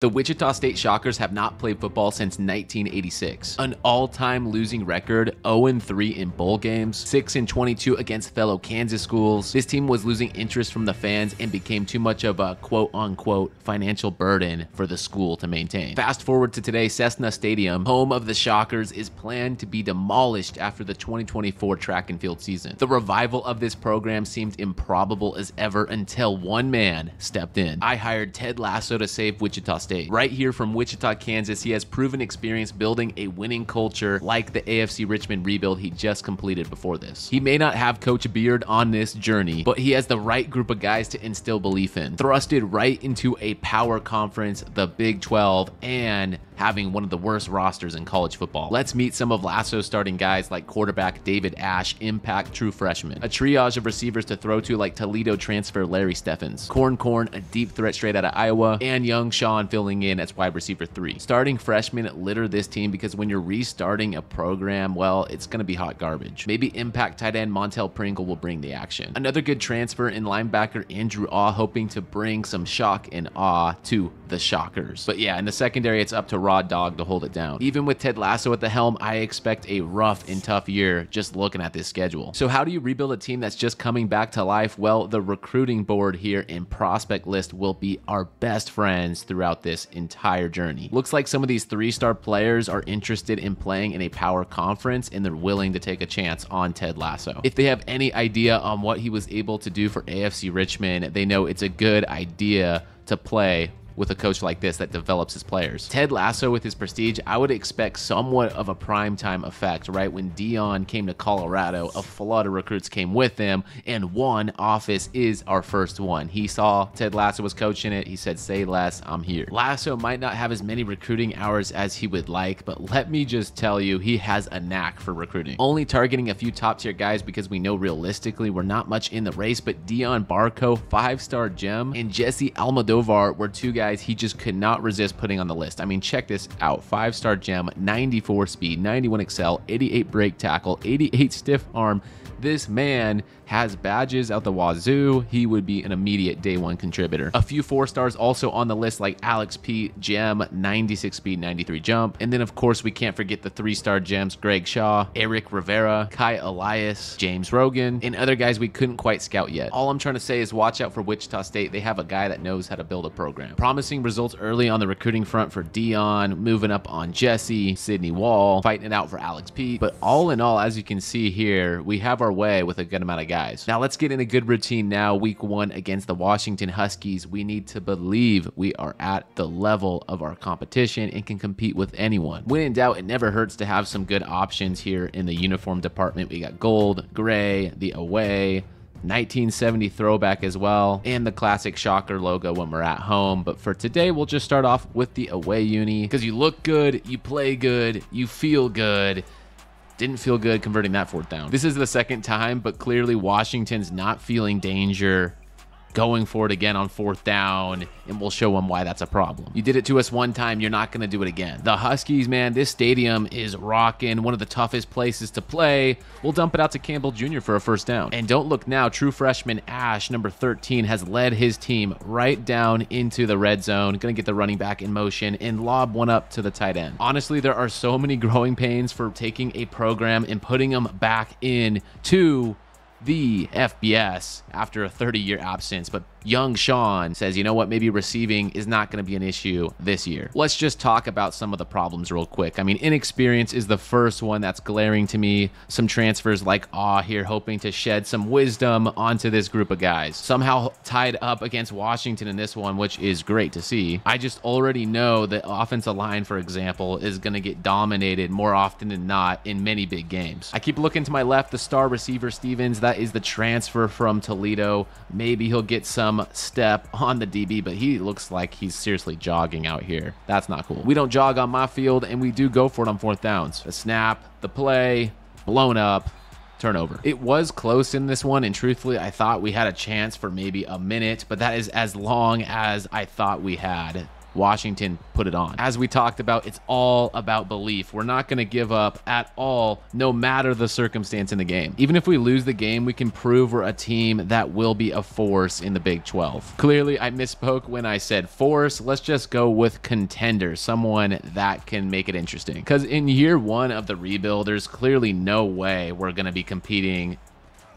The Wichita State Shockers have not played football since 1986. An all-time losing record, 0-3 in bowl games, 6-22 against fellow Kansas schools. This team was losing interest from the fans and became too much of a quote-unquote financial burden for the school to maintain. Fast forward to today, Cessna Stadium, home of the Shockers, is planned to be demolished after the 2024 track and field season. The revival of this program seemed improbable as ever until one man stepped in. I hired Ted Lasso to save Wichita State State. Right here from Wichita, Kansas, he has proven experience building a winning culture like the AFC Richmond rebuild he just completed before this. He may not have Coach Beard on this journey, but he has the right group of guys to instill belief in. Thrusted right into a power conference, the Big 12, and having one of the worst rosters in college football. Let's meet some of Lasso's starting guys like quarterback David Ash, impact true freshman, a triage of receivers to throw to like Toledo transfer Larry Steffens, Corn Corn, a deep threat straight out of Iowa, and young Sean filling in as wide receiver three. Starting freshmen litter this team because when you're restarting a program, well, it's going to be hot garbage. Maybe impact tight end Montel Pringle will bring the action. Another good transfer in linebacker Andrew Awe, hoping to bring some shock and awe to the Shockers. But yeah, in the secondary, it's up to raw dog to hold it down. Even with Ted Lasso at the helm, I expect a rough and tough year just looking at this schedule. So how do you rebuild a team that's just coming back to life? Well, the recruiting board here and prospect list will be our best friends throughout this entire journey. Looks like some of these three-star players are interested in playing in a power conference and they're willing to take a chance on Ted Lasso. If they have any idea on what he was able to do for AFC Richmond, they know it's a good idea to play with a coach like this that develops his players. Ted Lasso with his prestige, I would expect somewhat of a primetime effect, right? When Deion came to Colorado, a flood of recruits came with him, and Juan Office is our first one. He saw Ted Lasso was coaching it. He said, say less, I'm here. Lasso might not have as many recruiting hours as he would like, but let me just tell you, he has a knack for recruiting. Only targeting a few top tier guys because we know realistically we're not much in the race, but Dion Barkow, five-star gem, and Jesse Almodovar were two guys guys he just could not resist putting on the list. I mean, check this out. Five-star gem, 94 speed, 91 excel, 88 break tackle, 88 stiff arm. This man has badges out the wazoo, he would be an immediate day one contributor. A few four stars also on the list like Alex P, Gem, 96 speed, 93 jump. And then of course we can't forget the three star gems, Greg Shaw, Eric Rivera, Kai Elias, James Rogan, and other guys we couldn't quite scout yet. All I'm trying to say is watch out for Wichita State. They have a guy that knows how to build a program. Promising results early on the recruiting front for Dion, moving up on Jesse, Sydney Wall, fighting it out for Alex Pete. But all in all, as you can see here, we have our way with a good amount of guys. Now let's get in a good routine now. Week one against the Washington Huskies. We need to believe we are at the level of our competition and can compete with anyone. When in doubt, it never hurts to have some good options here in the uniform department. We got gold, gray, the away, 1970 throwback as well, and the classic shocker logo when we're at home. But for today, we'll just start off with the away uni because you look good, you play good, you feel good, didn't feel good converting that fourth down. This is the second time, but clearly Washington's not feeling danger going for it again on fourth down, and we'll show them why that's a problem. You did it to us one time, you're not going to do it again. The Huskies, man, this stadium is rocking, one of the toughest places to play. We'll dump it out to Campbell Jr. for a first down. And don't look now, true freshman Ash, number 13, has led his team right down into the red zone. Going to get the running back in motion and lob one up to the tight end. Honestly, there are so many growing pains for taking a program and putting them back in to the FBS after a 30 year absence, but young Sean says, you know what, maybe receiving is not going to be an issue this year. Let's just talk about some of the problems real quick. I mean, inexperience is the first one that's glaring to me. Some transfers like Awe here hoping to shed some wisdom onto this group of guys. Somehow tied up against Washington in this one, which is great to see. I just already know that offensive line, for example, is going to get dominated more often than not in many big games. I keep looking to my left, the star receiver Stevens. That is the transfer from Toledo. Maybe he'll get some step on the DB, but he looks like he's seriously jogging out here. That's not cool. We don't jog on my field, and we do go for it on fourth downs. The snap, the play, blown up, turnover. It was close in this one, and truthfully, I thought we had a chance for maybe a minute, but that is as long as I thought we had Washington put it on. As we talked about, it's all about belief. We're not going to give up at all, no matter the circumstance in the game. Even if we lose the game, we can prove we're a team that will be a force in the Big 12. Clearly, I misspoke when I said force. Let's just go with contender, someone that can make it interesting. Because in year one of the rebuild, there's clearly no way we're going to be competing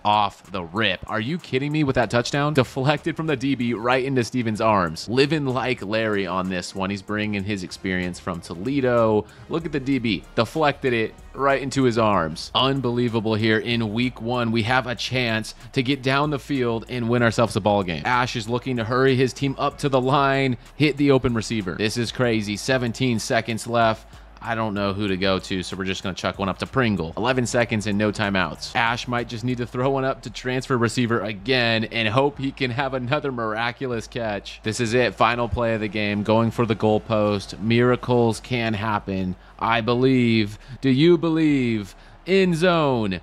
off the rip. Are you kidding me with that touchdown? Deflected from the DB right into Stevens' arms. Living like Larry on this one. He's bringing his experience from Toledo. Look at the DB. Deflected it right into his arms. Unbelievable here in week one. We have a chance to get down the field and win ourselves a ball game. Ash is looking to hurry his team up to the line, hit the open receiver. This is crazy. 17 seconds left. I don't know who to go to, so we're just going to chuck one up to Pringle. 11 seconds and no timeouts. Ash might just need to throw one up to transfer receiver again and hope he can have another miraculous catch. This is it. Final play of the game. Going for the goalpost. Miracles can happen. I believe. Do you believe? In zone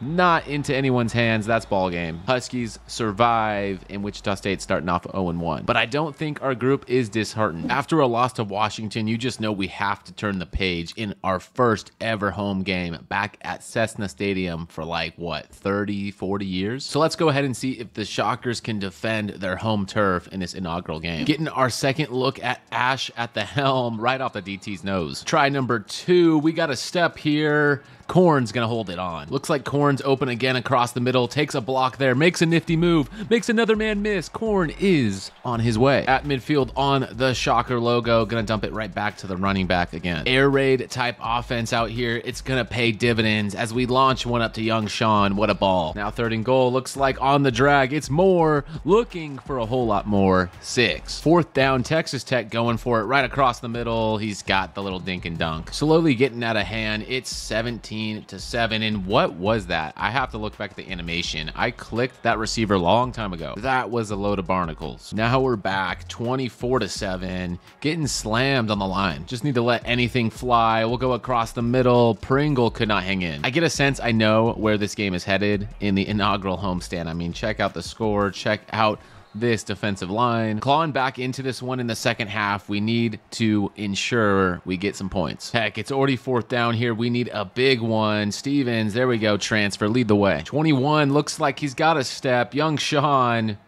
not into anyone's hands. That's ball game. Huskies survive, in Wichita State starting off 0-1. But I don't think our group is disheartened. After a loss to Washington, you just know we have to turn the page in our first ever home game back at Cessna Stadium for like, what, 30, 40 years? So let's go ahead and see if the Shockers can defend their home turf in this inaugural game. Getting our second look at Ash at the helm right off the DT's nose. Try number two. We got a step here. Corn's gonna hold it on. Looks like Corn's open again across the middle, takes a block there, makes a nifty move, makes another man miss. Corn is on his way. At midfield on the Shocker logo, gonna dump it right back to the running back again. Air raid type offense out here. It's gonna pay dividends as we launch one up to young Sean. What a ball. Now third and goal. Looks like on the drag. It's more. Looking for a whole lot more. Six. Fourth down. Texas Tech going for it right across the middle. He's got the little dink and dunk. Slowly getting out of hand. It's 17 to 7. And what was that? I have to look back at the animation. I clicked that receiver a long time ago. That was a load of barnacles. Now we're back 24 to 7, getting slammed on the line. Just need to let anything fly. We'll go across the middle. Pringle could not hang in. I get a sense I know where this game is headed in the inaugural homestand. I mean, check out the score, check out this defensive line. Clawing back into this one in the second half, we need to ensure we get some points. Heck, it's already fourth down here. We need a big one. Stevens, there we go. Transfer, lead the way. 21 looks like he's got a step. Young Sean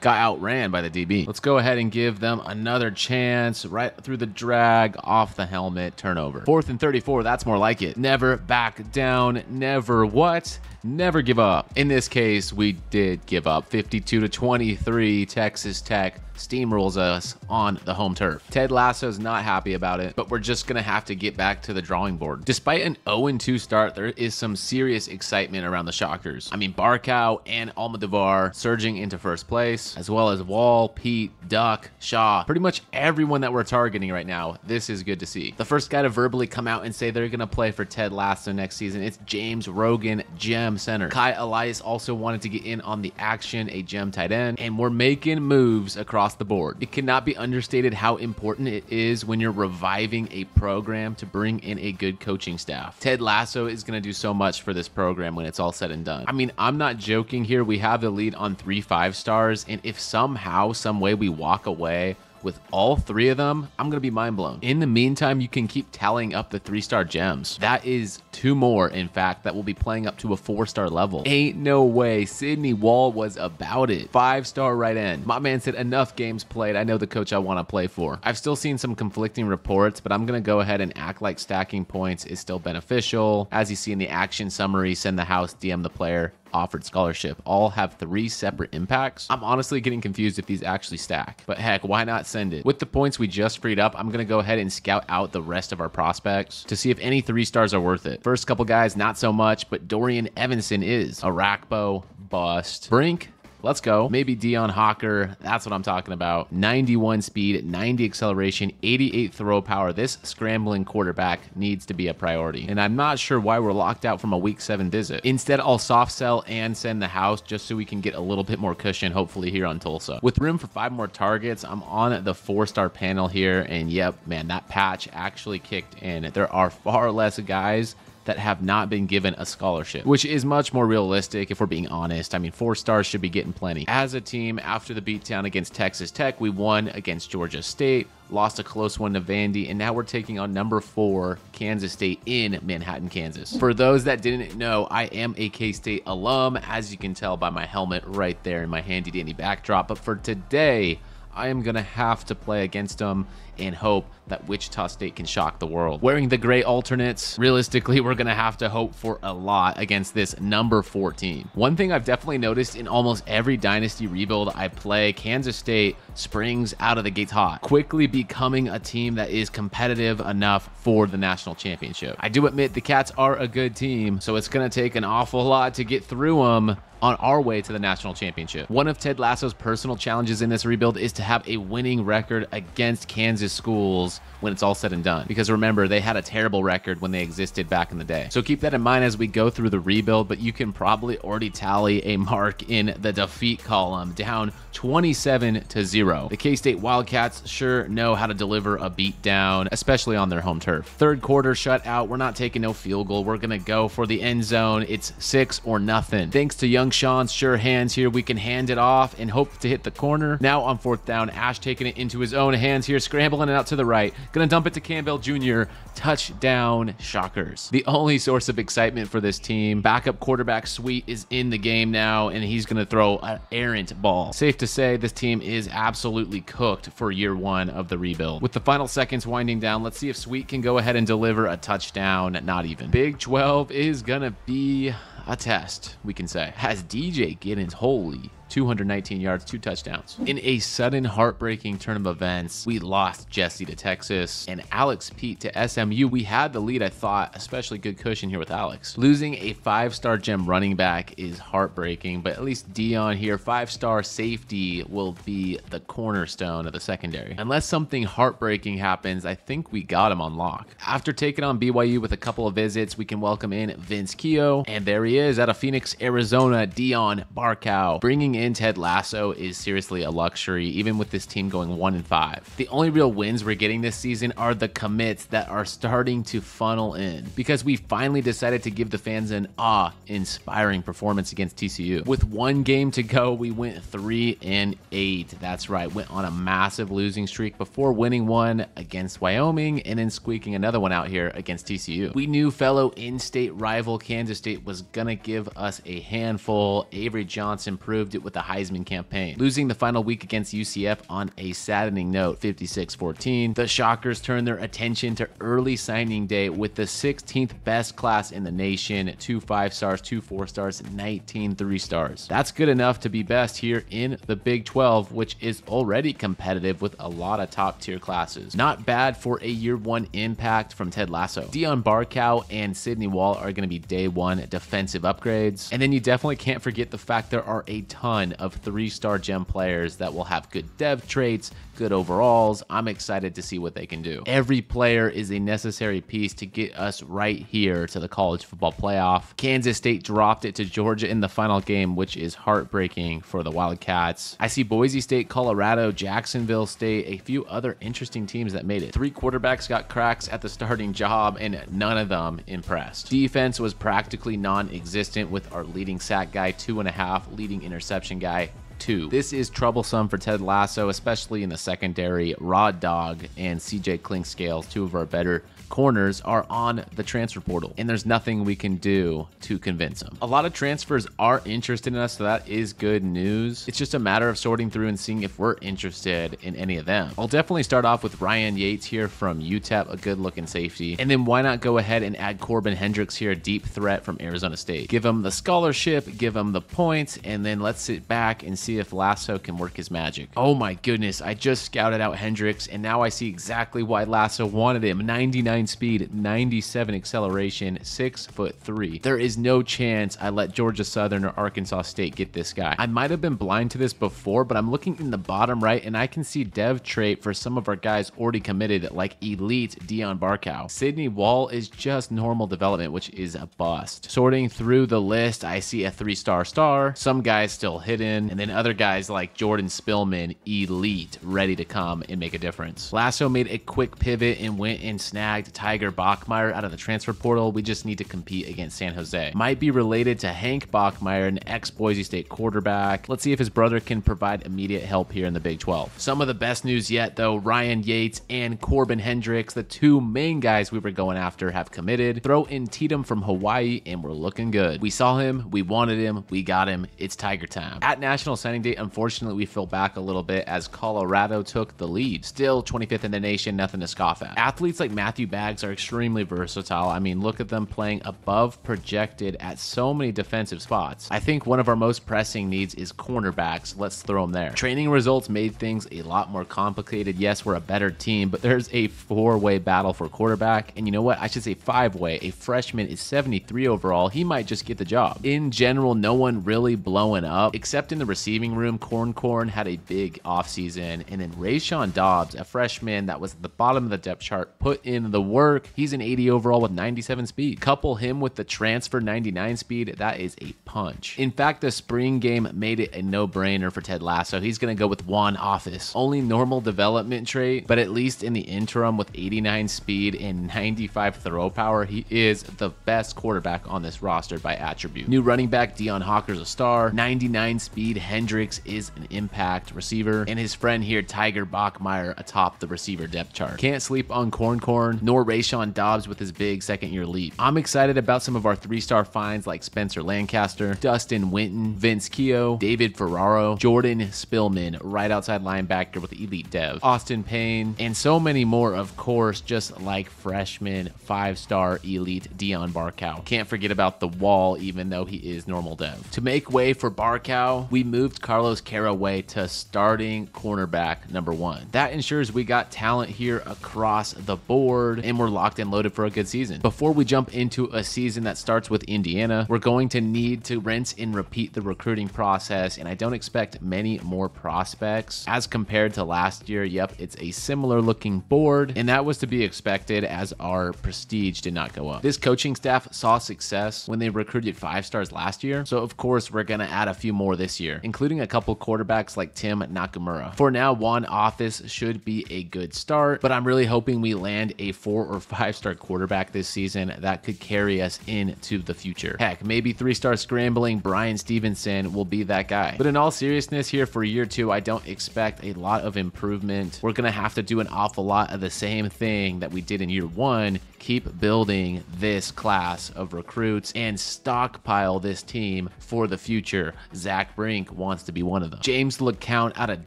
got outran by the DB. Let's go ahead and give them another chance right through the drag off the helmet turnover. Fourth and 34, that's more like it. Never back down, never what? Never give up. In this case, we did give up 52 to 23 Texas Tech steamrolls us on the home turf. Ted Lasso is not happy about it, but we're just going to have to get back to the drawing board. Despite an 0-2 start, there is some serious excitement around the Shockers. I mean, Barkow and Almodovar surging into first place, as well as Wall, Pete, Duck, Shaw, pretty much everyone that we're targeting right now. This is good to see. The first guy to verbally come out and say they're going to play for Ted Lasso next season, it's James Rogan, Gem Center. Kai Elias also wanted to get in on the action, a Gem tight end, and we're making moves across across the board. It cannot be understated how important it is when you're reviving a program to bring in a good coaching staff. Ted Lasso is going to do so much for this program when it's all said and done. I mean, I'm not joking here. We have the lead on three five stars, and if somehow, some way we walk away with all three of them, I'm going to be mind blown. In the meantime, you can keep tallying up the three star gems. That is two more, in fact, that will be playing up to a four star level. Ain't no way. Sydney Wall was about it. Five star right end. My man said, enough games played. I know the coach I want to play for. I've still seen some conflicting reports, but I'm going to go ahead and act like stacking points is still beneficial. As you see in the action summary, send the house, DM the player offered scholarship all have three separate impacts. I'm honestly getting confused if these actually stack, but heck, why not send it? With the points we just freed up, I'm to go ahead and scout out the rest of our prospects to see if any three stars are worth it. First couple guys, not so much, but Dorian Evanson is. Arakpo, bust. Brink, Let's go. Maybe Dion Hawker. That's what I'm talking about. 91 speed, 90 acceleration, 88 throw power. This scrambling quarterback needs to be a priority. And I'm not sure why we're locked out from a week seven visit. Instead, I'll soft sell and send the house just so we can get a little bit more cushion, hopefully, here on Tulsa. With room for five more targets, I'm on the four star panel here. And yep, man, that patch actually kicked in. There are far less guys that have not been given a scholarship, which is much more realistic if we're being honest. I mean, four stars should be getting plenty. As a team, after the beatdown against Texas Tech, we won against Georgia State lost a close one to Vandy, and now we're taking on number four, Kansas State in Manhattan, Kansas. For those that didn't know, I am a K State alum, as you can tell by my helmet right there in my handy dandy backdrop. But for today, I am going to have to play against them and hope that Wichita State can shock the world. Wearing the gray alternates, realistically, we're going to have to hope for a lot against this number 14. One thing I've definitely noticed in almost every dynasty rebuild I play, Kansas State springs out of the gates hot, quickly becoming a team that is competitive enough for the national championship. I do admit the Cats are a good team, so it's going to take an awful lot to get through them on our way to the national championship. One of Ted Lasso's personal challenges in this rebuild is to have a winning record against Kansas schools when it's all said and done. Because remember, they had a terrible record when they existed back in the day. So keep that in mind as we go through the rebuild, but you can probably already tally a mark in the defeat column down 27 to 0. The K-State Wildcats sure know how to deliver a beat down, especially on their home turf. Third quarter shutout, we're not taking no field goal. We're going to go for the end zone. It's six or nothing. Thanks to young Sean's sure hands here, we can hand it off and hope to hit the corner. Now on fourth down, Ash taking it into his own hands here, scrambling it out to the right. Gonna dump it to Campbell Jr. Touchdown, Shockers. The only source of excitement for this team. Backup quarterback Sweet is in the game now, and he's gonna throw an errant ball. Safe to say this team is absolutely cooked for year one of the rebuild. With the final seconds winding down, let's see if Sweet can go ahead and deliver a touchdown. Not even. Big 12 is gonna be a test, we can say. Has DJ Giddens, holy 219 yards, two touchdowns. In a sudden heartbreaking turn of events, we lost Jesse to Texas and Alex Pete to SMU. We had the lead, I thought, especially good cushion here with Alex. Losing a five-star gem running back is heartbreaking, but at least Dion here, five-star safety, will be the cornerstone of the secondary. Unless something heartbreaking happens, I think we got him on lock. After taking on BYU with a couple of visits, we can welcome in Vince Keogh, and there he is out of Phoenix, Arizona, Dion Barkow, bringing in Ted Lasso is seriously a luxury, even with this team going one and five. The only real wins we're getting this season are the commits that are starting to funnel in because we finally decided to give the fans an awe-inspiring performance against TCU. With one game to go, we went three and eight. That's right, went on a massive losing streak before winning one against Wyoming and then squeaking another one out here against TCU. We knew fellow in-state rival Kansas State was gonna give us a handful. Avery Johnson proved it with the Heisman campaign. Losing the final week against UCF on a saddening note, 56-14, the Shockers turned their attention to early signing day with the 16th best class in the nation, two five stars, two four stars, 19 three stars. That's good enough to be best here in the Big 12, which is already competitive with a lot of top tier classes. Not bad for a year one impact from Ted Lasso. Dion Barkow and Sidney Wall are going to be day one defensive upgrades. And then you definitely can't forget the fact there are a ton ton of three star gem players that will have good dev traits, good overalls. I'm excited to see what they can do. Every player is a necessary piece to get us right here to the college football playoff. Kansas State dropped it to Georgia in the final game, which is heartbreaking for the Wildcats. I see Boise State, Colorado, Jacksonville State, a few other interesting teams that made it. Three quarterbacks got cracks at the starting job, and none of them impressed. Defense was practically non existent with our leading sack guy, two and a half, leading interception guy, two. This is troublesome for Ted Lasso, especially in the secondary. Rod Dog and CJ Clinkscales, two of our better corners are on the transfer portal, and there's nothing we can do to convince them. A lot of transfers are interested in us, so that is good news. It's just a matter of sorting through and seeing if we're interested in any of them. I'll definitely start off with Ryan Yates here from UTEP, a good looking safety. And then why not go ahead and add Corbin Hendricks here, a deep threat from Arizona State. Give him the scholarship, give him the points, and then let's sit back and see if Lasso can work his magic. Oh my goodness, I just scouted out Hendricks, and now I see exactly why Lasso wanted him. 99 speed, 97 acceleration, 6 foot 3. There is no chance I let Georgia Southern or Arkansas State get this guy. I might have been blind to this before, but I'm looking in the bottom right and I can see dev trait for some of our guys already committed like elite Dion Barkow. Sydney Wall is just normal development, which is a bust. Sorting through the list, I see a three star star, some guys still hidden, and then other guys like Jordan Spillman, elite, ready to come and make a difference. Lasso made a quick pivot and went and snagged Tiger Bachmeier out of the transfer portal. We just need to compete against San Jose. Might be related to Hank Bachmeier, an ex Boise State quarterback. Let's see if his brother can provide immediate help here in the Big 12. Some of the best news yet, though Ryan Yates and Corbin Hendricks, the two main guys we were going after, have committed. Throw in Tatum from Hawaii, and we're looking good. We saw him, we wanted him, we got him. It's Tiger time. At National Signing Day, unfortunately, we fell back a little bit as Colorado took the lead. Still 25th in the nation, nothing to scoff at. Athletes like Matthew Baggs are extremely versatile. I mean, look at them playing above projected at so many defensive spots. I think one of our most pressing needs is cornerbacks. Let's throw them there. Training results made things a lot more complicated. Yes, we're a better team, but there's a four-way battle for quarterback. And you know what? I should say five-way. A freshman is 73 overall. He might just get the job. In general, no one really blowing up, except in the receiving room. Corn Corn had a big offseason. And then Rayshawn Dobbs, a freshman that was at the bottom of the depth chart, put in the work. He's an 80 overall with 97 speed. Couple him with the transfer 99 speed, that is a punch. In fact, the spring game made it a no-brainer for Ted Lasso. He's going to go with Juan Office. Only normal development trait, but at least in the interim with 89 speed and 95 throw power, he is the best quarterback on this roster by attribute. New running back Dion Hawker's a star. 99 speed Hendricks is an impact receiver. And his friend here, Tiger Bachmeier, atop the receiver depth chart. Can't sleep on Corn Corn, nor Rayshawn Dobbs with his big second year leap. I'm excited about some of our three star finds like Spencer Lancaster, Dustin Winton, Vince Keogh, David Ferraro, Jordan Spillman, right outside linebacker with elite dev, Austin Payne, and so many more, of course, just like freshman five star elite Dion Barkow. Can't forget about the wall, even though he is normal dev. To make way for Barkow, we moved Carlos Caraway to starting cornerback number one. That ensures we got talent here across the board and we're locked and loaded for a good season. Before we jump into a season that starts with Indiana, we're going to need to rinse and repeat the recruiting process, and I don't expect many more prospects as compared to last year. Yep, it's a similar looking board, and that was to be expected as our prestige did not go up. This coaching staff saw success when they recruited five stars last year, so of course we're going to add a few more this year, including a couple quarterbacks like Tim Nakamura. For now, Juan Office should be a good start, but I'm really hoping we land a four or five star quarterback this season that could carry us into the future. Heck, maybe three star scrambling Brian Stevenson will be that guy. But in all seriousness, here for year two, I don't expect a lot of improvement. We're going to have to do an awful lot of the same thing that we did in year one keep building this class of recruits and stockpile this team for the future. Zach Brink wants to be one of them. James LeCount out of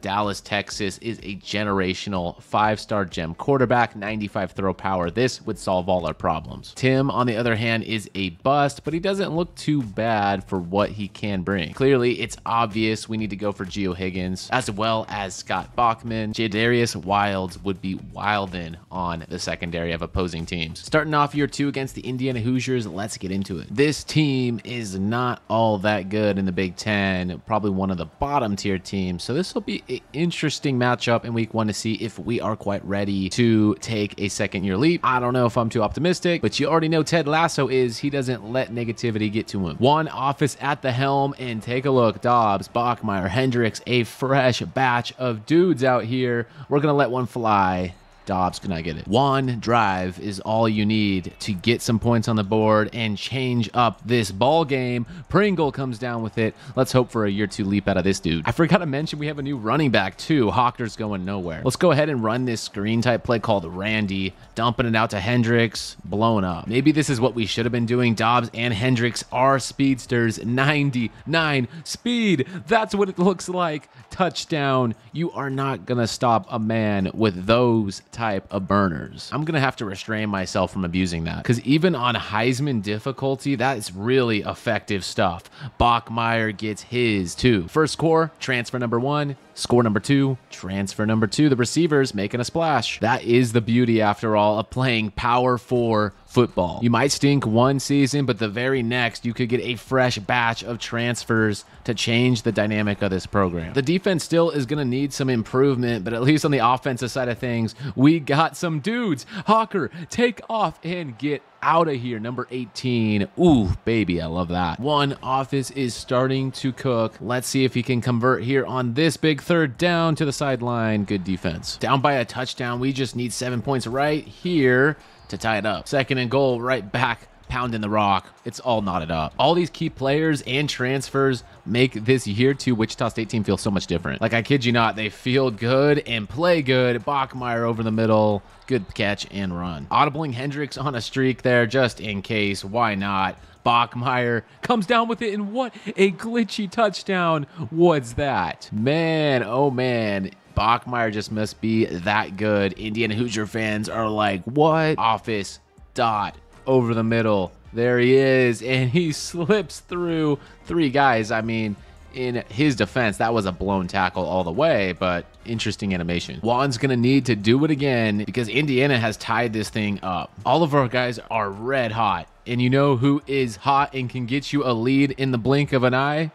Dallas, Texas is a generational five-star gem quarterback, 95 throw power. This would solve all our problems. Tim, on the other hand, is a bust, but he doesn't look too bad for what he can bring. Clearly, it's obvious we need to go for Geo Higgins, as well as Scott Bachman. Jadarius Wilds would be wildin' on the secondary of opposing teams. Starting off year two against the Indiana Hoosiers, let's get into it. This team is not all that good in the Big Ten, probably one of the bottom tier teams. So this will be an interesting matchup in week one to see if we are quite ready to take a second year leap. I don't know if I'm too optimistic, but you already know Ted Lasso is he doesn't let negativity get to him. Juan Office at the helm and take a look. Dobbs, Bachmeier, Hendricks, a fresh batch of dudes out here. We're going to let one fly. Dobbs could not get it. One drive is all you need to get some points on the board and change up this ball game. Pringle comes down with it. Let's hope for a year two leap out of this dude. I forgot to mention we have a new running back too. Hawker's going nowhere. Let's go ahead and run this screen type play called Randy, dumping it out to Hendricks, blown up. Maybe this is what we should have been doing. Dobbs and Hendricks are speedsters, 99 speed. That's what it looks like. Touchdown. You are not going to stop a man with those type of burners. I'm to have to restrain myself from abusing that because even on Heisman difficulty, that is really effective stuff. Bachmeier gets his too. First score, transfer number one. Score number two, transfer number two. The receivers making a splash. That is the beauty, after all, of playing Power Four football. You might stink one season, but the very next, you could get a fresh batch of transfers to change the dynamic of this program. The defense still is going to need some improvement, but at least on the offensive side of things, we got some dudes. Hawker, take off and get out of here. Number 18. Ooh, baby, I love that. Juan Office is starting to cook. Let's see if he can convert here on this big third down to the sideline. Good defense. Down by a touchdown. We just need seven points right here to tie it up. Second and goal right back pounding the rock. It's all knotted up. All these key players and transfers make this year two Wichita State team feel so much different. Like, I kid you not, they feel good and play good. Bachmeier over the middle. Good catch and run. Audibling Hendricks on a streak there just in case. Why not? Bachmeier comes down with it, and what a glitchy touchdown was that? Man, oh man. Bachmeier just must be that good. Indiana Hoosier fans are like, what? Office dot over the middle. There he is, and he slips through three guys. I mean, in his defense, that was a blown tackle all the way, but interesting animation. Juan's going to need to do it again because Indiana has tied this thing up. All of our guys are red hot. And you know who is hot and can get you a lead in the blink of an eye?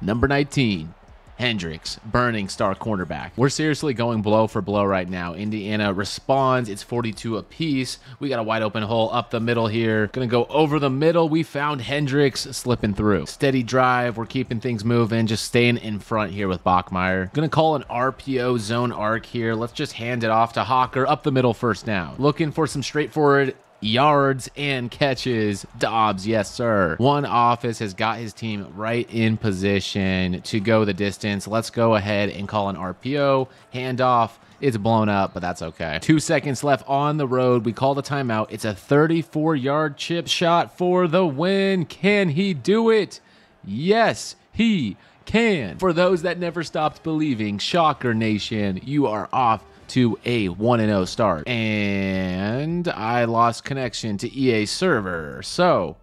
Number 19, Hendricks, burning star cornerback. We're seriously going blow for blow right now. Indiana responds. It's 42 apiece. We got a wide open hole up the middle here. Gonna go over the middle. We found Hendricks slipping through. Steady drive. We're keeping things moving. Just staying in front here with Bachmeier. Gonna call an RPO zone arc here. Let's just hand it off to Hawker up the middle first down. Looking for some straightforward yards and catches. Dobbs, yes, sir. Juan Office has got his team right in position to go the distance. Let's go ahead and call an RPO, handoff. It's blown up, but that's okay. Two seconds left on the road. We call the timeout. It's a 34 yard chip shot for the win. Can he do it? Yes, he can. For those that never stopped believing, Shocker Nation, you are off to a 1 0 start. And I lost connection to EA server. So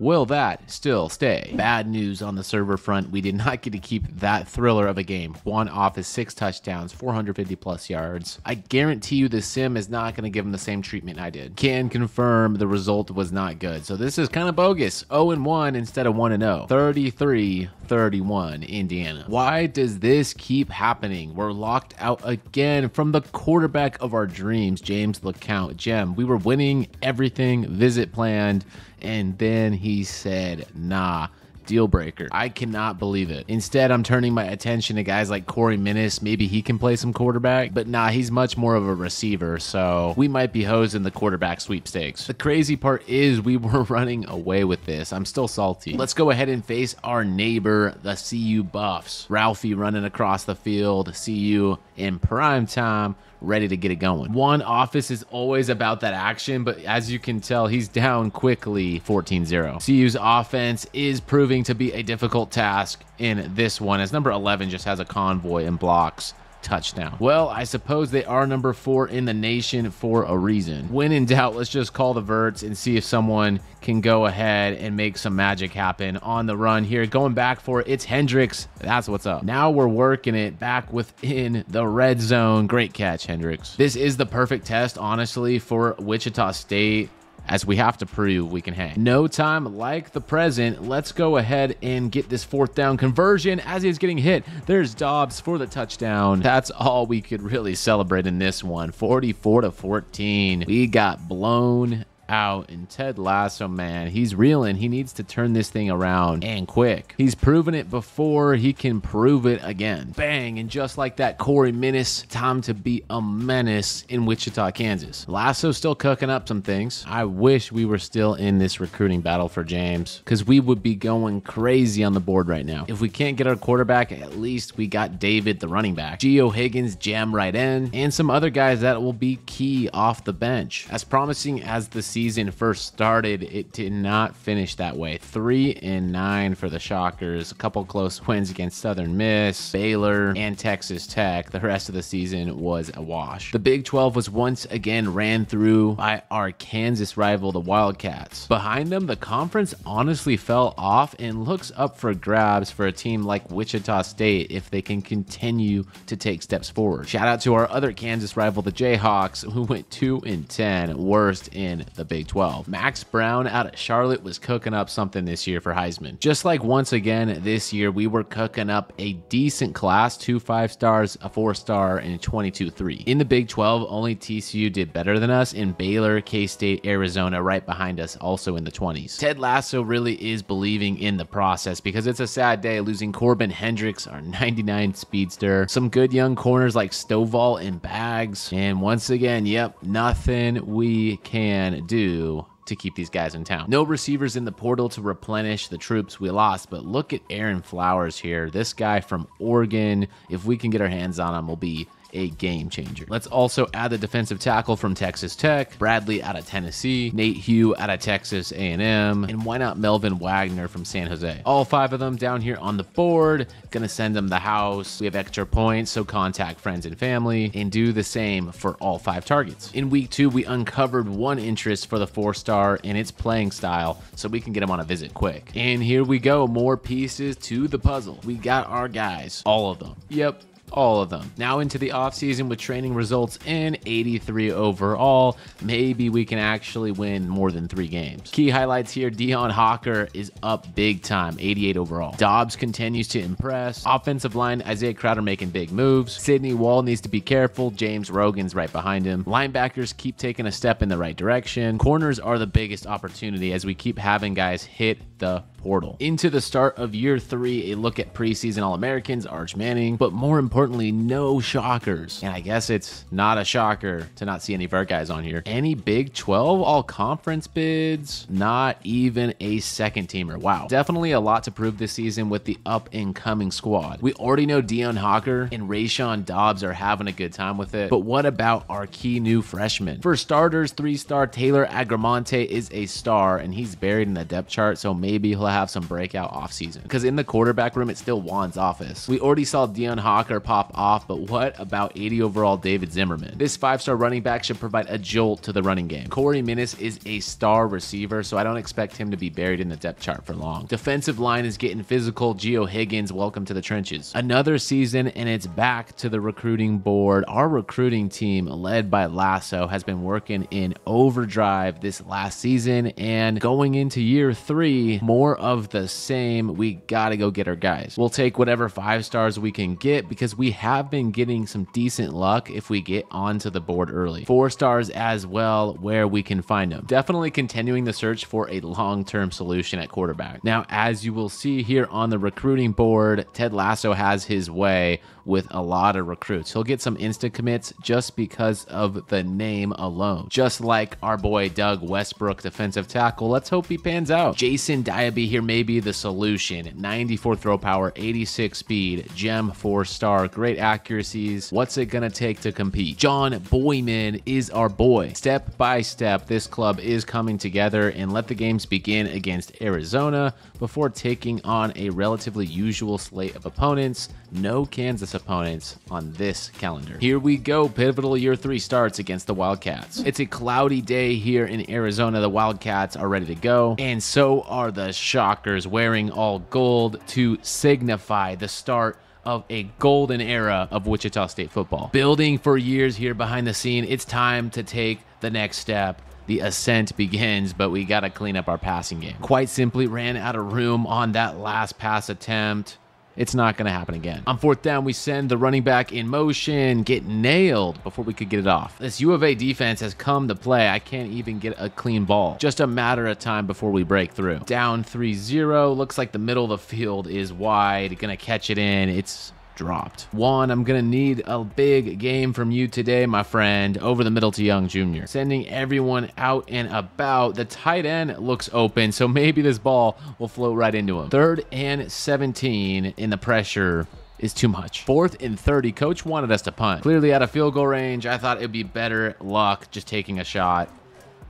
Will that still stay? Bad news on the server front. We did not get to keep that thriller of a game. Juan Office, six touchdowns, 450 plus yards. I guarantee you the sim is not going to give him the same treatment I did. Can confirm the result was not good. So this is kind of bogus. 0 and 1 instead of 1 and 0. 33 31 Indiana. Why does this keep happening? We're locked out again from the quarterback of our dreams, James LeCount. Gem, we were winning everything, visit planned and then he said, nah deal breaker. I cannot believe it. Instead, I'm turning my attention to guys like Corey Minnis. Maybe he can play some quarterback, but nah, he's much more of a receiver. So we might be hosing the quarterback sweepstakes. The crazy part is we were running away with this. I'm still salty. Let's go ahead and face our neighbor, the CU Buffs. Ralphie running across the field. CU in prime time ready to get it going. Juan Office is always about that action, but as you can tell, he's down quickly 14-0. CU's offense is proving to be a difficult task in this one as number 11 just has a convoy and blocks touchdown. Well, I suppose they are number four in the nation for a reason. When in doubt, let's just call the verts and see if someone can go ahead and make some magic happen on the run here. Going back for it, it's Hendricks. That's what's up. Now we're working it back within the red zone. Great catch, Hendricks. This is the perfect test, honestly, for Wichita State as we have to prove we can hang. No time like the present. Let's go ahead and get this fourth down conversion as he's getting hit. There's Dobbs for the touchdown. That's all we could really celebrate in this one. 44 to 14. We got blown out. And Ted Lasso, man, he's reeling. He needs to turn this thing around and quick. He's proven it before. He can prove it again. Bang. And just like that, Corey Menace, time to be a menace in Wichita, Kansas. Lasso still cooking up some things. I wish we were still in this recruiting battle for James because we would be going crazy on the board right now. If we can't get our quarterback, at least we got David, the running back, Geo Higgins, jam right in, and some other guys that will be key off the bench. As promising as the season first started, it did not finish that way. Three and nine for the Shockers. A couple close wins against Southern Miss, Baylor, and Texas Tech. The rest of the season was a wash. The Big 12 was once again ran through by our Kansas rival, the Wildcats. Behind them, the conference honestly fell off and looks up for grabs for a team like Wichita State if they can continue to take steps forward. Shout out to our other Kansas rival, the Jayhawks, who went 2 and 10, worst in the the Big 12. Max Brown out of Charlotte was cooking up something this year for Heisman. Just like once again this year, we were cooking up a decent class, two five stars, a four star, and a 22 3. In the Big 12, only TCU did better than us, in Baylor, K State, Arizona, right behind us, also in the 20s. Ted Lasso really is believing in the process because it's a sad day losing Corbin Hendricks, our 99 speedster, some good young corners like Stovall and Baggs, and once again, yep, nothing we can do to keep these guys in town. No receivers in the portal to replenish the troops we lost, but look at Aaron Flowers here. This guy from Oregon, if we can get our hands on him, will be a game changer. Let's also add the defensive tackle from Texas Tech, Bradley out of Tennessee, Nate Hugh out of Texas A&M, and why not Melvin Wagner from San Jose? All five of them down here on the board. Gonna send them the house. We have extra points, so contact friends and family and do the same for all five targets. In week two, we uncovered one interest for the four star in its playing style, so we can get them on a visit quick. And here we go, more pieces to the puzzle. We got our guys, all of them. Yep, all of them. Now into the offseason with training results in 83 overall. Maybe we can actually win more than three games. Key highlights here Dion Hawker is up big time, 88 overall. Dobbs continues to impress. Offensive line, Isaiah Crowder making big moves. Sidney Wall needs to be careful. James Rogan's right behind him. Linebackers keep taking a step in the right direction. Corners are the biggest opportunity as we keep having guys hit the portal. Into the start of year three, a look at preseason All Americans, Arch Manning, but more importantly, no shockers. And I guess it's not a shocker to not see any of our guys on here. Any Big 12 All Conference bids? Not even a second teamer. Wow. Definitely a lot to prove this season with the up and coming squad. We already know Dion Hawker and Rayshon Dobbs are having a good time with it, but what about our key new freshmen? For starters, three star Taylor Agramonte is a star and he's buried in the depth chart, so maybe he'll have some breakout offseason. Because in the quarterback room, it's still Juan's office. We already saw Dion Hawker pop off, but what about 80 overall David Zimmerman? This five star running back should provide a jolt to the running game. Corey Minnis is a star receiver, so I don't expect him to be buried in the depth chart for long. Defensive line is getting physical. Geo Higgins, welcome to the trenches. Another season, and it's back to the recruiting board. Our recruiting team, led by Lasso, has been working in overdrive this last season, and going into year three, more of the same. We got to go get our guys. We'll take whatever five stars we can get because we have been getting some decent luck if we get onto the board early. Four stars as well, where we can find them. Definitely continuing the search for a long term solution at quarterback. Now, as you will see here on the recruiting board, Ted Lasso has his way with a lot of recruits. He'll get some insta commits just because of the name alone. Just like our boy Doug Westbrook, defensive tackle. Let's hope he pans out. Jason Diaby here may be the solution. 94 throw power, 86 speed, gem four star, great accuracies. What's it gonna take to compete? John Boyman is our boy. Step by step, this club is coming together and let the games begin against Arizona before taking on a relatively usual slate of opponents. No Kansas opponents on this calendar. Here we go. Pivotal year three starts against the Wildcats. It's a cloudy day here in Arizona. The Wildcats are ready to go, and so are the Shockers wearing all gold to signify the start of a golden era of Wichita State football. Building for years here behind the scene, it's time to take the next step. The ascent begins, but we got to clean up our passing game. Quite simply, ran out of room on that last pass attempt. It's not going to happen again. On fourth down, we send the running back in motion, get nailed before we could get it off. This U of A defense has come to play. I can't even get a clean ball. Just a matter of time before we break through. Down 3 0. Looks like the middle of the field is wide. Going to catch it in. It's dropped. Juan, I'm going to need a big game from you today, my friend, over the middle to Young Jr. Sending everyone out and about. The tight end looks open, so maybe this ball will float right into him. Third and 17 in the pressure is too much. Fourth and 30, coach wanted us to punt. Clearly out of field goal range, I thought it'd be better luck just taking a shot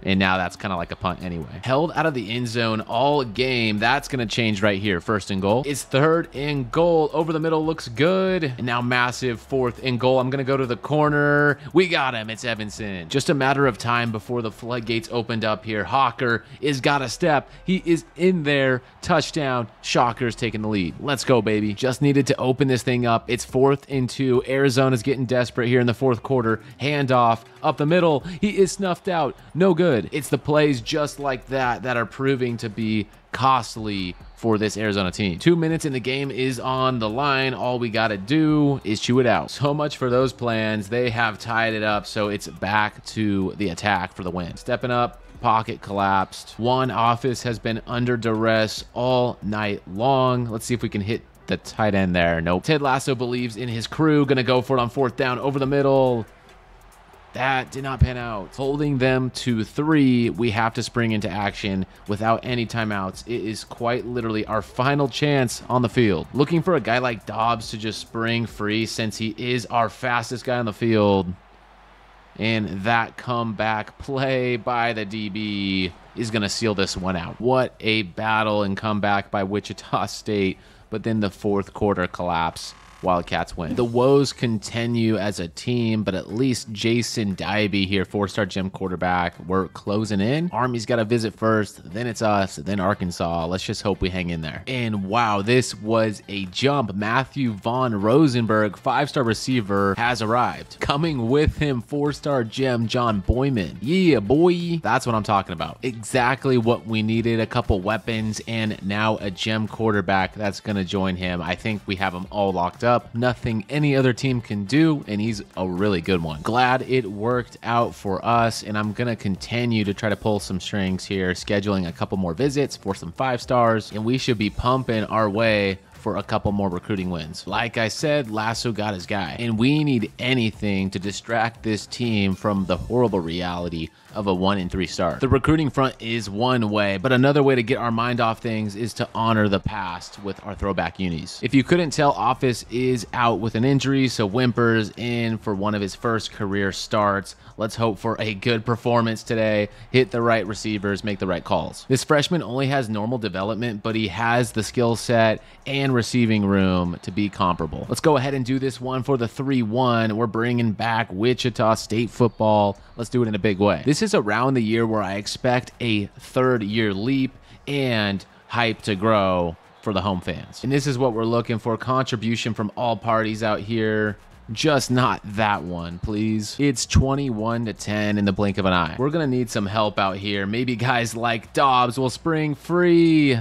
and now that's kind of like a punt anyway. Held out of the end zone all game. That's going to change right here. First and goal. It's third and goal. Over the middle looks good. And now massive fourth and goal. I'm going to go to the corner. We got him. It's Evanson. Just a matter of time before the floodgates opened up here. Hawker is got a step. He is in there. Touchdown. Shockers taking the lead. Let's go, baby. Just needed to open this thing up. It's fourth and two. Arizona's getting desperate here in the fourth quarter. Handoff up the middle. He is snuffed out. No good. Good. It's the plays just like that that are proving to be costly for this Arizona team. Two minutes in the game is on the line. All we got to do is chew it out. So much for those plans. They have tied it up, so it's back to the attack for the win. Stepping up, pocket collapsed. Juan Office has been under duress all night long. Let's see if we can hit the tight end there. Nope. Ted Lasso believes in his crew. Gonna go for it on fourth down over the middle. That did not pan out. Holding them to three, we have to spring into action without any timeouts. It is quite literally our final chance on the field. Looking for a guy like Dobbs to just spring free since he is our fastest guy on the field. And that comeback play by the DB is going to seal this one out. What a battle and comeback by Wichita State, but then the fourth quarter collapse Wildcats win. The woes continue as a team, but at least Jason Diaby here, four-star gem quarterback, we're closing in. Army's got to visit first, then it's us, then Arkansas. Let's just hope we hang in there. And wow, this was a jump. Matthew Von Rosenberg, five-star receiver, has arrived. Coming with him, four-star gem John Boyman. Yeah, boy. That's what I'm talking about. Exactly what we needed. A couple weapons and now a gem quarterback that's going to join him. I think we have them all locked up up, nothing any other team can do, and he's a really good one. Glad it worked out for us, and I'm going to continue to try to pull some strings here, scheduling a couple more visits for some five stars, and we should be pumping our way for a couple more recruiting wins. Like I said, Lasso got his guy, and we need anything to distract this team from the horrible reality of a one in three start. The recruiting front is one way, but another way to get our mind off things is to honor the past with our throwback unis. If you couldn't tell, Office is out with an injury, so Whimpers in for one of his first career starts. Let's hope for a good performance today, hit the right receivers, make the right calls. This freshman only has normal development, but he has the skill set and receiving room to be comparable. Let's go ahead and do this one for the 3 1. We're bringing back Wichita State football. Let's do it in a big way. This is around the year where I expect a third year leap and hype to grow for the home fans. And this is what we're looking for contribution from all parties out here. Just not that one, please. It's 21 to 10 in the blink of an eye. We're going to need some help out here. Maybe guys like Dobbs will spring free.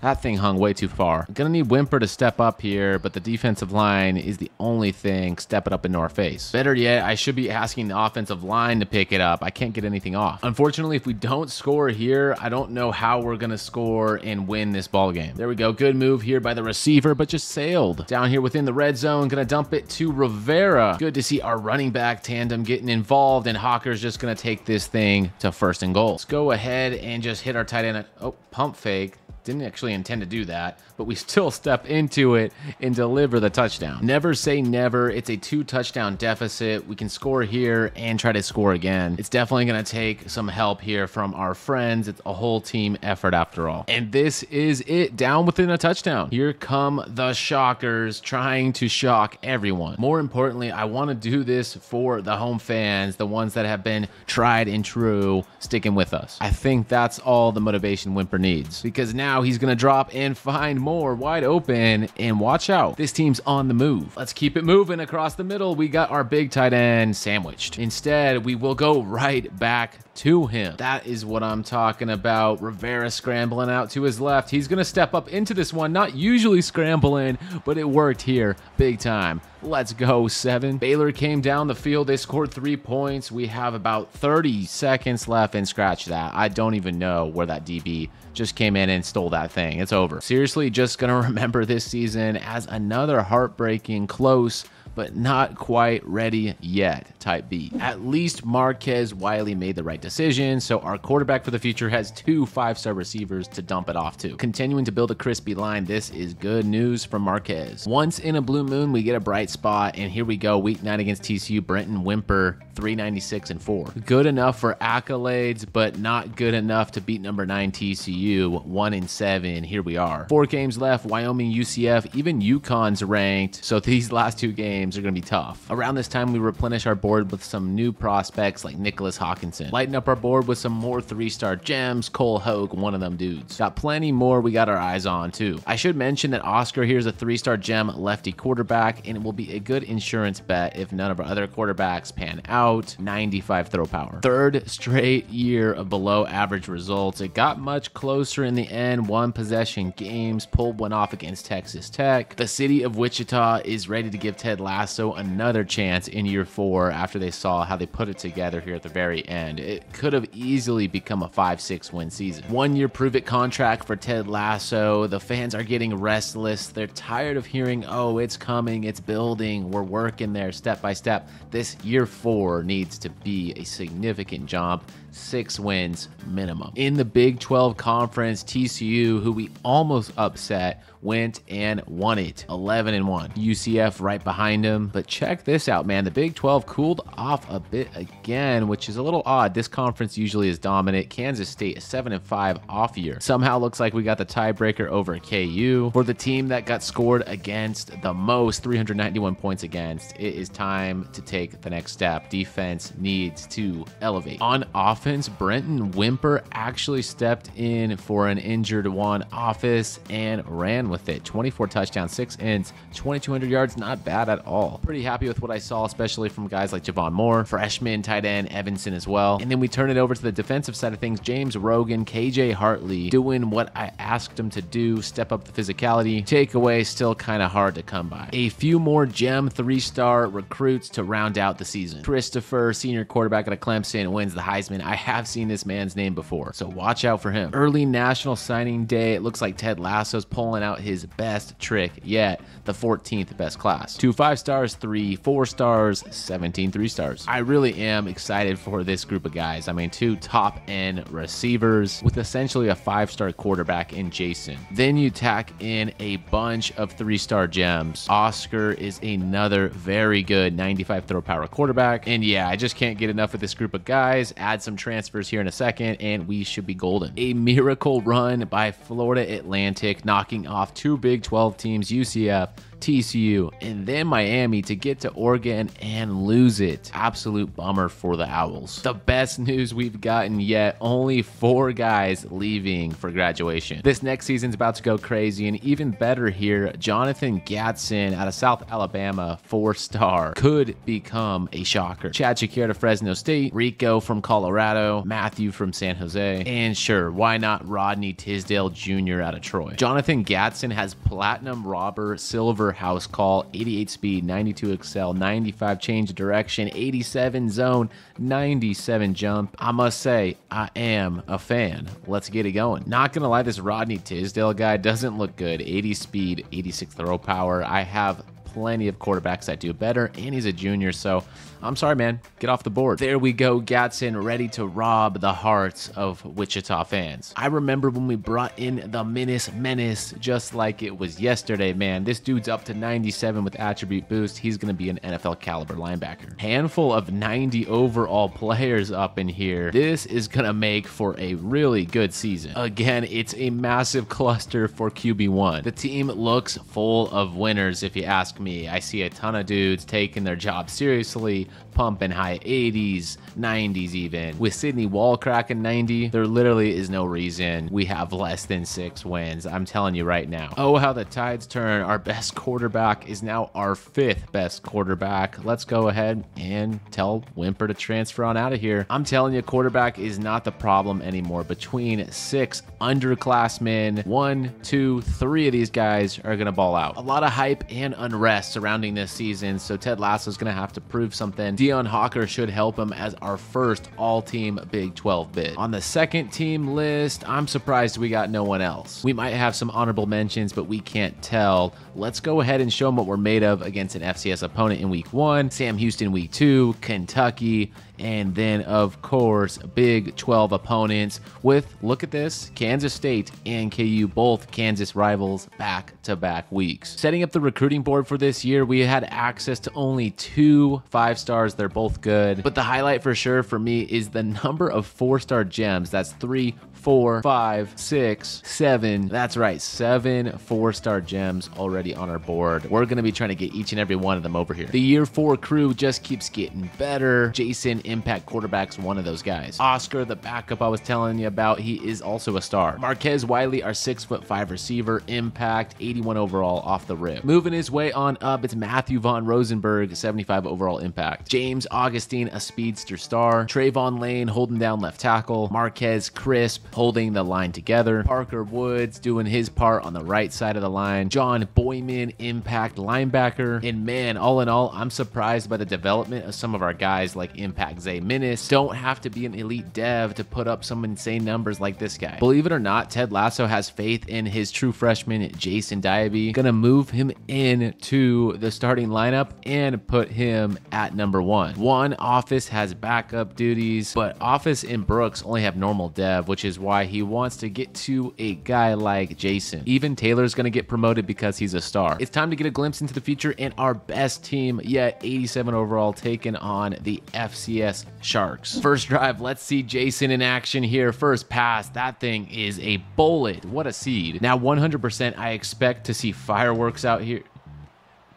That thing hung way too far. Gonna need Whimper to step up here, but the defensive line is the only thing stepping up into our face. Better yet, I should be asking the offensive line to pick it up. I can't get anything off. Unfortunately, if we don't score here, I don't know how we're gonna score and win this ball game. There we go. Good move here by the receiver, but just sailed. Down here within the red zone, gonna dump it to Rivera. Good to see our running back tandem getting involved, and Hawker's just gonna take this thing to first and goal. Let's go ahead and just hit our tight end. Oh, pump fake. Didn't actually intend to do that, but we still step into it and deliver the touchdown. Never say never. It's a two touchdown deficit. We can score here and try to score again. It's definitely going to take some help here from our friends. It's a whole team effort after all. And this is it down within a touchdown. Here come the shockers trying to shock everyone. More importantly, I want to do this for the home fans, the ones that have been tried and true, sticking with us. I think that's all the motivation Whimper needs because now now he's going to drop and find more wide open. And watch out, this team's on the move. Let's keep it moving across the middle. We got our big tight end sandwiched. Instead, we will go right back to him. That is what I'm talking about. Rivera scrambling out to his left. He's going to step up into this one, not usually scrambling, but it worked here big time. Let's go, seven. Baylor came down the field. They scored three points. We have about 30 seconds left and scratch that. I don't even know where that DB just came in and stole that thing. It's over. Seriously, just going to remember this season as another heartbreaking, close, but not quite ready yet type B. At least Marquez Wiley made the right decision, so our quarterback for the future has two five-star receivers to dump it off to. Continuing to build a crispy line, this is good news from Marquez. Once in a blue moon, we get a bright spot, and here we go, week nine against TCU, Brenton Whimper, 396 and 4. Good enough for accolades, but not good enough to beat number 9 TCU, 1 in 7. Here we are. Four games left, Wyoming, UCF, even UConn's ranked. So these last two games games are going to be tough. Around this time, we replenish our board with some new prospects like Nicholas Hawkinson. Lighten up our board with some more three-star gems, Cole Hoke, one of them dudes. Got plenty more we got our eyes on too. I should mention that Oscar here is a three-star gem lefty quarterback, and it will be a good insurance bet if none of our other quarterbacks pan out. 95 throw power. Third straight year of below average results. It got much closer in the end. One possession games, pulled one off against Texas Tech. The city of Wichita is ready to give Ted Lasso another chance in year four after they saw how they put it together here at the very end. It could have easily become a 5 6 win season. One year prove it contract for Ted Lasso. The fans are getting restless. They're tired of hearing, oh, it's coming, it's building, we're working there step by step. This year four needs to be a significant jump six wins minimum. In the Big 12 Conference, TCU, who we almost upset, went and won it 11 and 1. UCF right behind him. But check this out, man. The Big 12 cooled off a bit again, which is a little odd. This conference usually is dominant. Kansas State, 7 and 5 off year. Somehow looks like we got the tiebreaker over KU. For the team that got scored against the most, 391 points against, it is time to take the next step. Defense needs to elevate. On offense, offense, Brenton Wimper actually stepped in for an injured one office and ran with it. 24 touchdowns, 6 ends, 2,200 yards, not bad at all. Pretty happy with what I saw, especially from guys like Javon Moore, freshman tight end Evanson as well. And then we turn it over to the defensive side of things. James Rogan, KJ Hartley doing what I asked him to do, step up the physicality. Takeaway still kind of hard to come by. A few more gem three-star recruits to round out the season. Christopher, senior quarterback at Clemson, wins the Heisman. I have seen this man's name before, so watch out for him. Early national signing day, it looks like Ted Lasso's pulling out his best trick yet, the 14th best class. Two five stars, three four stars, 17 three stars. I really am excited for this group of guys. I mean, two top end receivers with essentially a five star quarterback in Jason. Then you tack in a bunch of three star gems. Oscar is another very good 95 throw power quarterback. And yeah, I just can't get enough of this group of guys. Add some transfers here in a second, and we should be golden. A miracle run by Florida Atlantic, knocking off two Big 12 teams, UCF TCU, and then Miami to get to Oregon and lose it. Absolute bummer for the Owls. The best news we've gotten yet only four guys leaving for graduation. This next season's about to go crazy, and even better here, Jonathan Gatson out of South Alabama, four star, could become a shocker. Chad Shakir to Fresno State, Rico from Colorado, Matthew from San Jose, and sure, why not Rodney Tisdale Jr. out of Troy? Jonathan Gatson has platinum robber silver house call, 88 speed, 92 accel, 95 change direction, 87 zone, 97 jump. I must say, I am a fan. Let's get it going. Not gonna lie, this Rodney Tisdale guy doesn't look good. 80 speed, 86 throw power. I have plenty of quarterbacks that do better, and he's a junior, so I'm sorry, man. Get off the board. There we go, Gatson, ready to rob the hearts of Wichita fans. I remember when we brought in the Menace Menace just like it was yesterday, man. This dude's up to 97 with attribute boost. He's going to be an NFL caliber linebacker. Handful of 90 overall players up in here. This is going to make for a really good season. Again, it's a massive cluster for QB1. The team looks full of winners, if you ask me. I see a ton of dudes taking their job seriously, pumping high 80s, 90s even. With Sydney Wall cracking 90, there literally is no reason we have less than six wins. I'm telling you right now. Oh, how the tides turn. Our best quarterback is now our fifth best quarterback. Let's go ahead and tell Wimper to transfer on out of here. I'm telling you, quarterback is not the problem anymore. Between six underclassmen, one, two, three of these guys are going to ball out. A lot of hype and unrest surrounding this season, so Ted Lasso is going to have to prove something. Dion Hawker should help him as our first all-team Big 12 bid. On the second team list, I'm surprised we got no one else. We might have some honorable mentions, but we can't tell. Let's go ahead and show them what we're made of against an FCS opponent in week one, Sam Houston week two, Kentucky, and then of course big 12 opponents with look at this kansas state and ku both kansas rivals back to back weeks setting up the recruiting board for this year we had access to only two five stars. They're both good. But the highlight for sure for me is the number of four star gems. That's three, four, five, six, seven. That's right, seven four star gems already on our board. We're going to be trying to get each and every one of them over here. The year four crew just keeps getting better. Jason, impact quarterback's one of those guys. Oscar, the backup I was telling you about, he is also a star. Marquez Wiley, our six foot five receiver, impact, 81 overall off the rip. Moving his way on up, it's Matthew Von Rosenberg, 75 overall impact. James Augustine, a speedster star. Trayvon Lane holding down left tackle. Marquez Crisp holding the line together. Parker Woods doing his part on the right side of the line. John Boyman, impact linebacker. And man, all in all, I'm surprised by the development of some of our guys like Impact Zay Minnis. Don't have to be an elite dev to put up some insane numbers like this guy. Believe it or not, Ted Lasso has faith in his true freshman, Jason Diaby. Gonna move him into the starting lineup and put him at number one. One, Office has backup duties, but Office and Brooks only have normal dev, which is why he wants to get to a guy like Jason. Even Taylor's gonna get promoted because he's a star. It's time to get a glimpse into the future and our best team yet, 87 overall, taking on the FCS Sharks. First drive, let's see Jason in action here. First pass, that thing is a bullet. What a seed. Now, 100%, I expect to see fireworks out here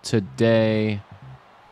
today.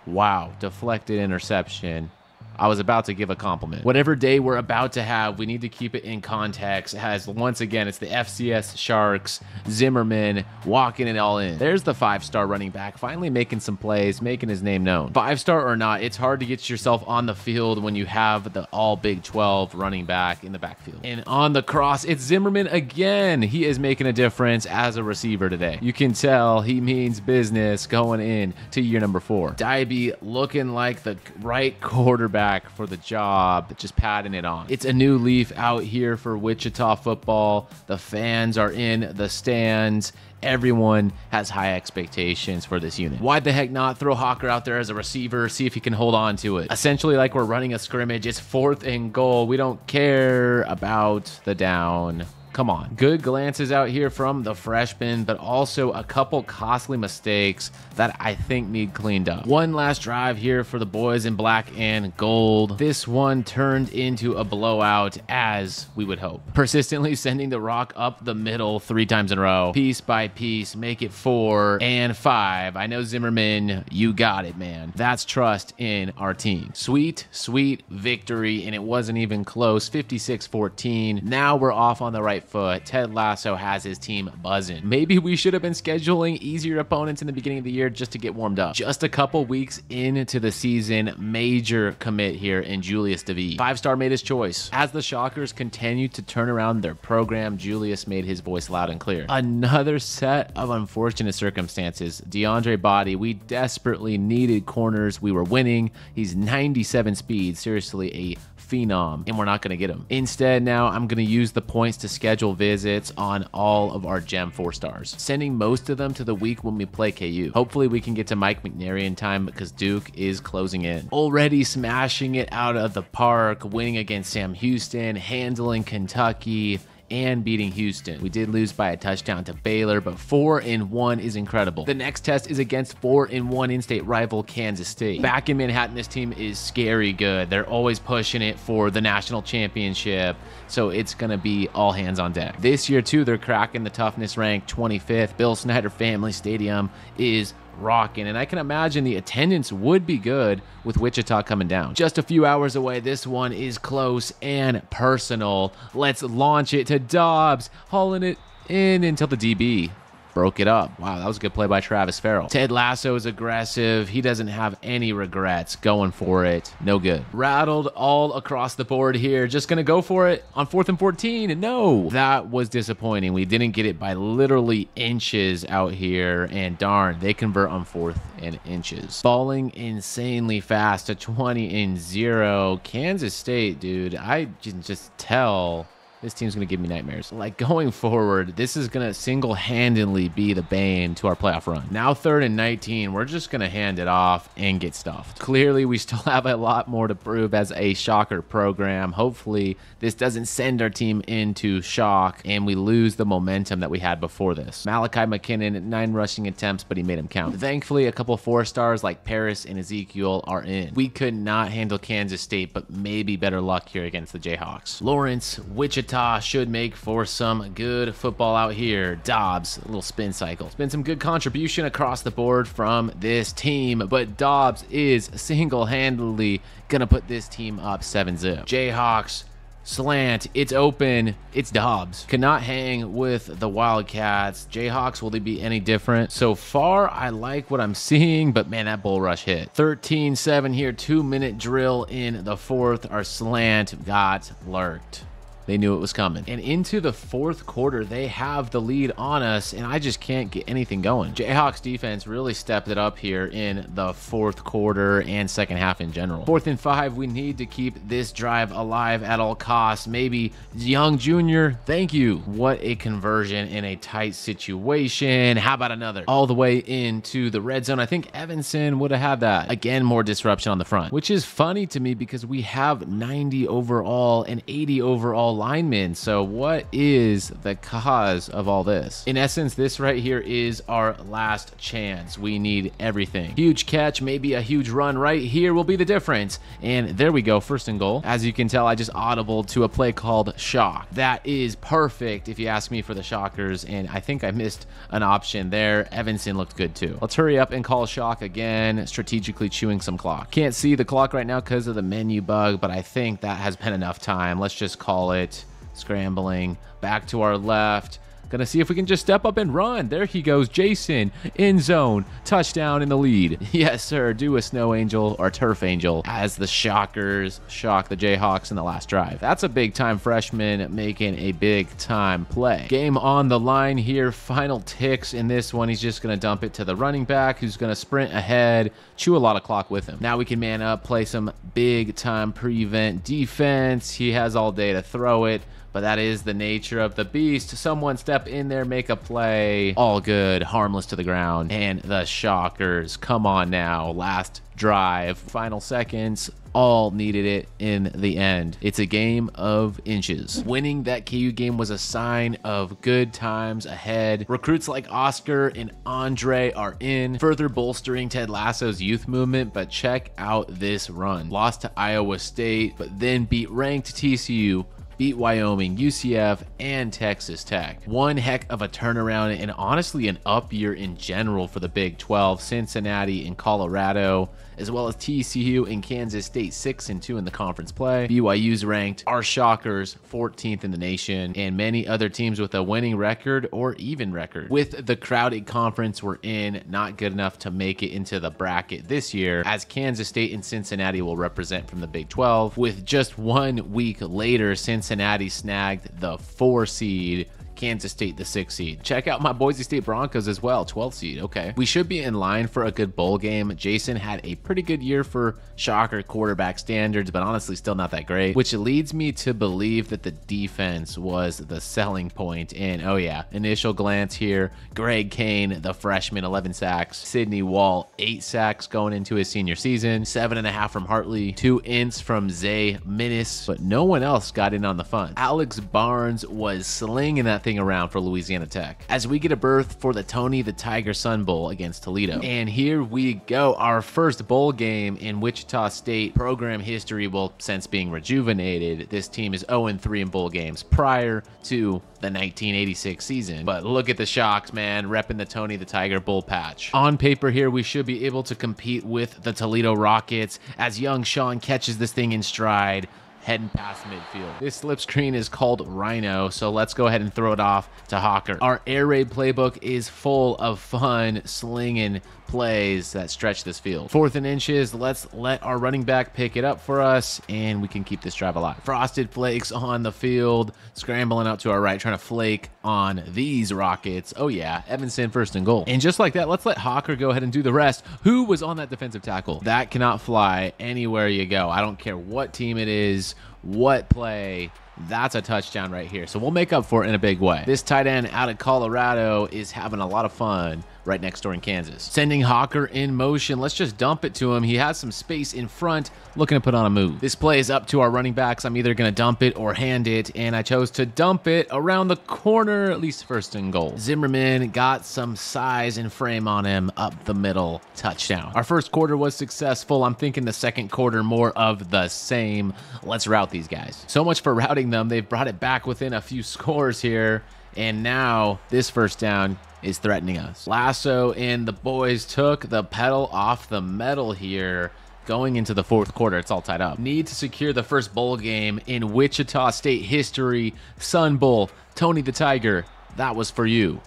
Wow, deflected interception. I was about to give a compliment. Whatever day we're about to have, we need to keep it in context. As once again, it's the FCS Sharks, Zimmerman walking it all in. There's the five star running back, finally making some plays, making his name known. Five star or not, it's hard to get yourself on the field when you have the all Big 12 running back in the backfield. And on the cross, it's Zimmerman again. He is making a difference as a receiver today. You can tell he means business going in to year number four. Diaby looking like the right quarterback for the job, just patting it on. It's a new leaf out here for Wichita football. The fans are in the stands. Everyone has high expectations for this unit. Why the heck not throw Hawker out there as a receiver, see if he can hold on to it? Essentially, like we're running a scrimmage, it's fourth and goal. We don't care about the down. Come on. Good glances out here from the freshman, but also a couple costly mistakes that I think need cleaned up. One last drive here for the boys in black and gold. This one turned into a blowout as we would hope. Persistently sending the rock up the middle three times in a row. Piece by piece, make it four and five. I know Zimmerman, you got it, man. That's trust in our team. Sweet, sweet victory, and it wasn't even close. 56 14. Now we're off on the right foot. Ted Lasso has his team buzzing. Maybe we should have been scheduling easier opponents in the beginning of the year just to get warmed up. Just a couple weeks into the season, major commit here in Julius DeVee. Five star made his choice. As the Shockers continue to turn around their program, Julius made his voice loud and clear. Another set of unfortunate circumstances. DeAndre Body, we desperately needed corners. We were winning. He's 97 speed. Seriously, a phenom, and we're not going to get him. Instead, now I'm going to use the points to schedule visits on all of our Gem 4 stars, sending most of them to the week when we play KU. Hopefully, we can get to Mike McNary in time because Duke is closing in. Already smashing it out of the park, winning against Sam Houston, handling Kentucky, and beating Houston. We did lose by a touchdown to Baylor, but 4 in 1 is incredible. The next test is against 4 in 1 in-state rival Kansas State. Back in Manhattan, this team is scary good. They're always pushing it for the national championship, so it's going to be all hands on deck. This year too, they're cracking the toughness rank 25th. Bill Snyder Family Stadium is rocking, and I can imagine the attendance would be good with Wichita coming down. Just a few hours away, this one is close and personal. Let's launch it to Dobbs, hauling it in until the DB broke it up. Wow, that was a good play by Travis Farrell. Ted Lasso is aggressive. He doesn't have any regrets going for it. No good. Rattled all across the board here. Just going to go for it on fourth and 14. No, that was disappointing. We didn't get it by literally inches out here. And darn, they convert on fourth and inches. Falling insanely fast to 20 and 0. Kansas State, dude, I can just tell this team's going to give me nightmares. Like going forward, this is going to single handedly be the bane to our playoff run. Now, third and 19, we're just going to hand it off and get stuffed. Clearly, we still have a lot more to prove as a shocker program. Hopefully, this doesn't send our team into shock and we lose the momentum that we had before this. Malachi McKinnon, nine rushing attempts, but he made them count. Thankfully, a couple four stars like Paris and Ezekiel are in. We could not handle Kansas State, but maybe better luck here against the Jayhawks. Lawrence, Wichita should make for some good football out here. Dobbs, a little spin cycle. It's been some good contribution across the board from this team, but Dobbs is single-handedly gonna put this team up 7-zip. Jayhawks slant. It's open. It's Dobbs. Cannot hang with the Wildcats. Jayhawks, will they be any different? So far, I like what I'm seeing, but man, that bull rush hit. 13-7 here, two-minute drill in the fourth. Our slant got lurked. They knew it was coming. And into the fourth quarter, they have the lead on us, and I just can't get anything going. Jayhawks defense really stepped it up here in the fourth quarter and second half in general. Fourth and five, we need to keep this drive alive at all costs. Maybe Young Jr., thank you. What a conversion in a tight situation. How about another? All the way into the red zone. I think Evanson would have had that. Again, more disruption on the front, which is funny to me because we have 90 overall and 80 overall linemen. So what is the cause of all this? In essence, this right here is our last chance. We need everything. Huge catch, maybe a huge run right here will be the difference. And there we go, first and goal. As you can tell, I just audible to a play called Shock. That is perfect if you ask me for the Shockers. And I think I missed an option there. Evanson looked good too. Let's hurry up and call Shock again, strategically chewing some clock. Can't see the clock right now because of the menu bug, but I think that has been enough time. Let's just call it Scrambling back to our left. Gonna see if we can just step up and run. There he goes, Jason, in zone, touchdown in the lead. Yes, sir, do a snow angel or turf angel as the Shockers shock the Jayhawks in the last drive. That's a big time freshman making a big time play. Game on the line here, final ticks in this one. He's just gonna dump it to the running back who's gonna sprint ahead, chew a lot of clock with him. Now we can man up, play some big time prevent defense. He has all day to throw it but that is the nature of the beast. Someone step in there, make a play. All good, harmless to the ground. And the Shockers, come on now. Last drive, final seconds, all needed it in the end. It's a game of inches. Winning that KU game was a sign of good times ahead. Recruits like Oscar and Andre are in, further bolstering Ted Lasso's youth movement, but check out this run. Lost to Iowa State, but then beat ranked TCU beat Wyoming, UCF, and Texas Tech. One heck of a turnaround and honestly an up year in general for the Big 12, Cincinnati and Colorado as well as TCU and Kansas State 6 and 2 in the conference play. BYU's ranked, our Shockers 14th in the nation, and many other teams with a winning record or even record. With the crowded conference we're in, not good enough to make it into the bracket this year, as Kansas State and Cincinnati will represent from the Big 12. With just one week later, Cincinnati snagged the four seed Kansas State, the sixth seed. Check out my Boise State Broncos as well, 12th seed. Okay. We should be in line for a good bowl game. Jason had a pretty good year for shocker quarterback standards, but honestly, still not that great, which leads me to believe that the defense was the selling point. And oh, yeah, initial glance here Greg Kane, the freshman, 11 sacks. Sidney Wall, eight sacks going into his senior season, seven and a half from Hartley, two ints from Zay Minnis, but no one else got in on the fun. Alex Barnes was slinging that thing around for Louisiana Tech as we get a berth for the Tony the Tiger Sun Bowl against Toledo. And here we go, our first bowl game in Wichita State program history. Well, since being rejuvenated, this team is 0 3 in bowl games prior to the 1986 season. But look at the shocks, man, repping the Tony the Tiger bull patch. On paper here, we should be able to compete with the Toledo Rockets as young Sean catches this thing in stride heading past midfield. This slip screen is called Rhino, so let's go ahead and throw it off to Hawker. Our air raid playbook is full of fun slinging plays that stretch this field. Fourth and inches, let's let our running back pick it up for us, and we can keep this drive alive. Frosted Flakes on the field, scrambling out to our right, trying to flake on these Rockets. Oh yeah, Evanson first and goal. And just like that, let's let Hawker go ahead and do the rest. Who was on that defensive tackle? That cannot fly anywhere you go. I don't care what team it is, what play, That's a touchdown right here. So we'll make up for it in a big way. This tight end out of Colorado is having a lot of fun right next door in Kansas. Sending Hawker in motion. Let's just dump it to him. He has some space in front, looking to put on a move. This play is up to our running backs. I'm either going to dump it or hand it, and I chose to dump it around the corner, at least first and goal. Zimmerman got some size and frame on him up the middle. Touchdown. Our first quarter was successful. I'm thinking the second quarter more of the same. Let's rout these guys. So much for routing them. They've brought it back within a few scores here. And now this first down is threatening us. Lasso and the boys took the pedal off the metal here. Going into the fourth quarter, it's all tied up. Need to secure the first bowl game in Wichita State history. Sun Bowl, Tony the Tiger, that was for you.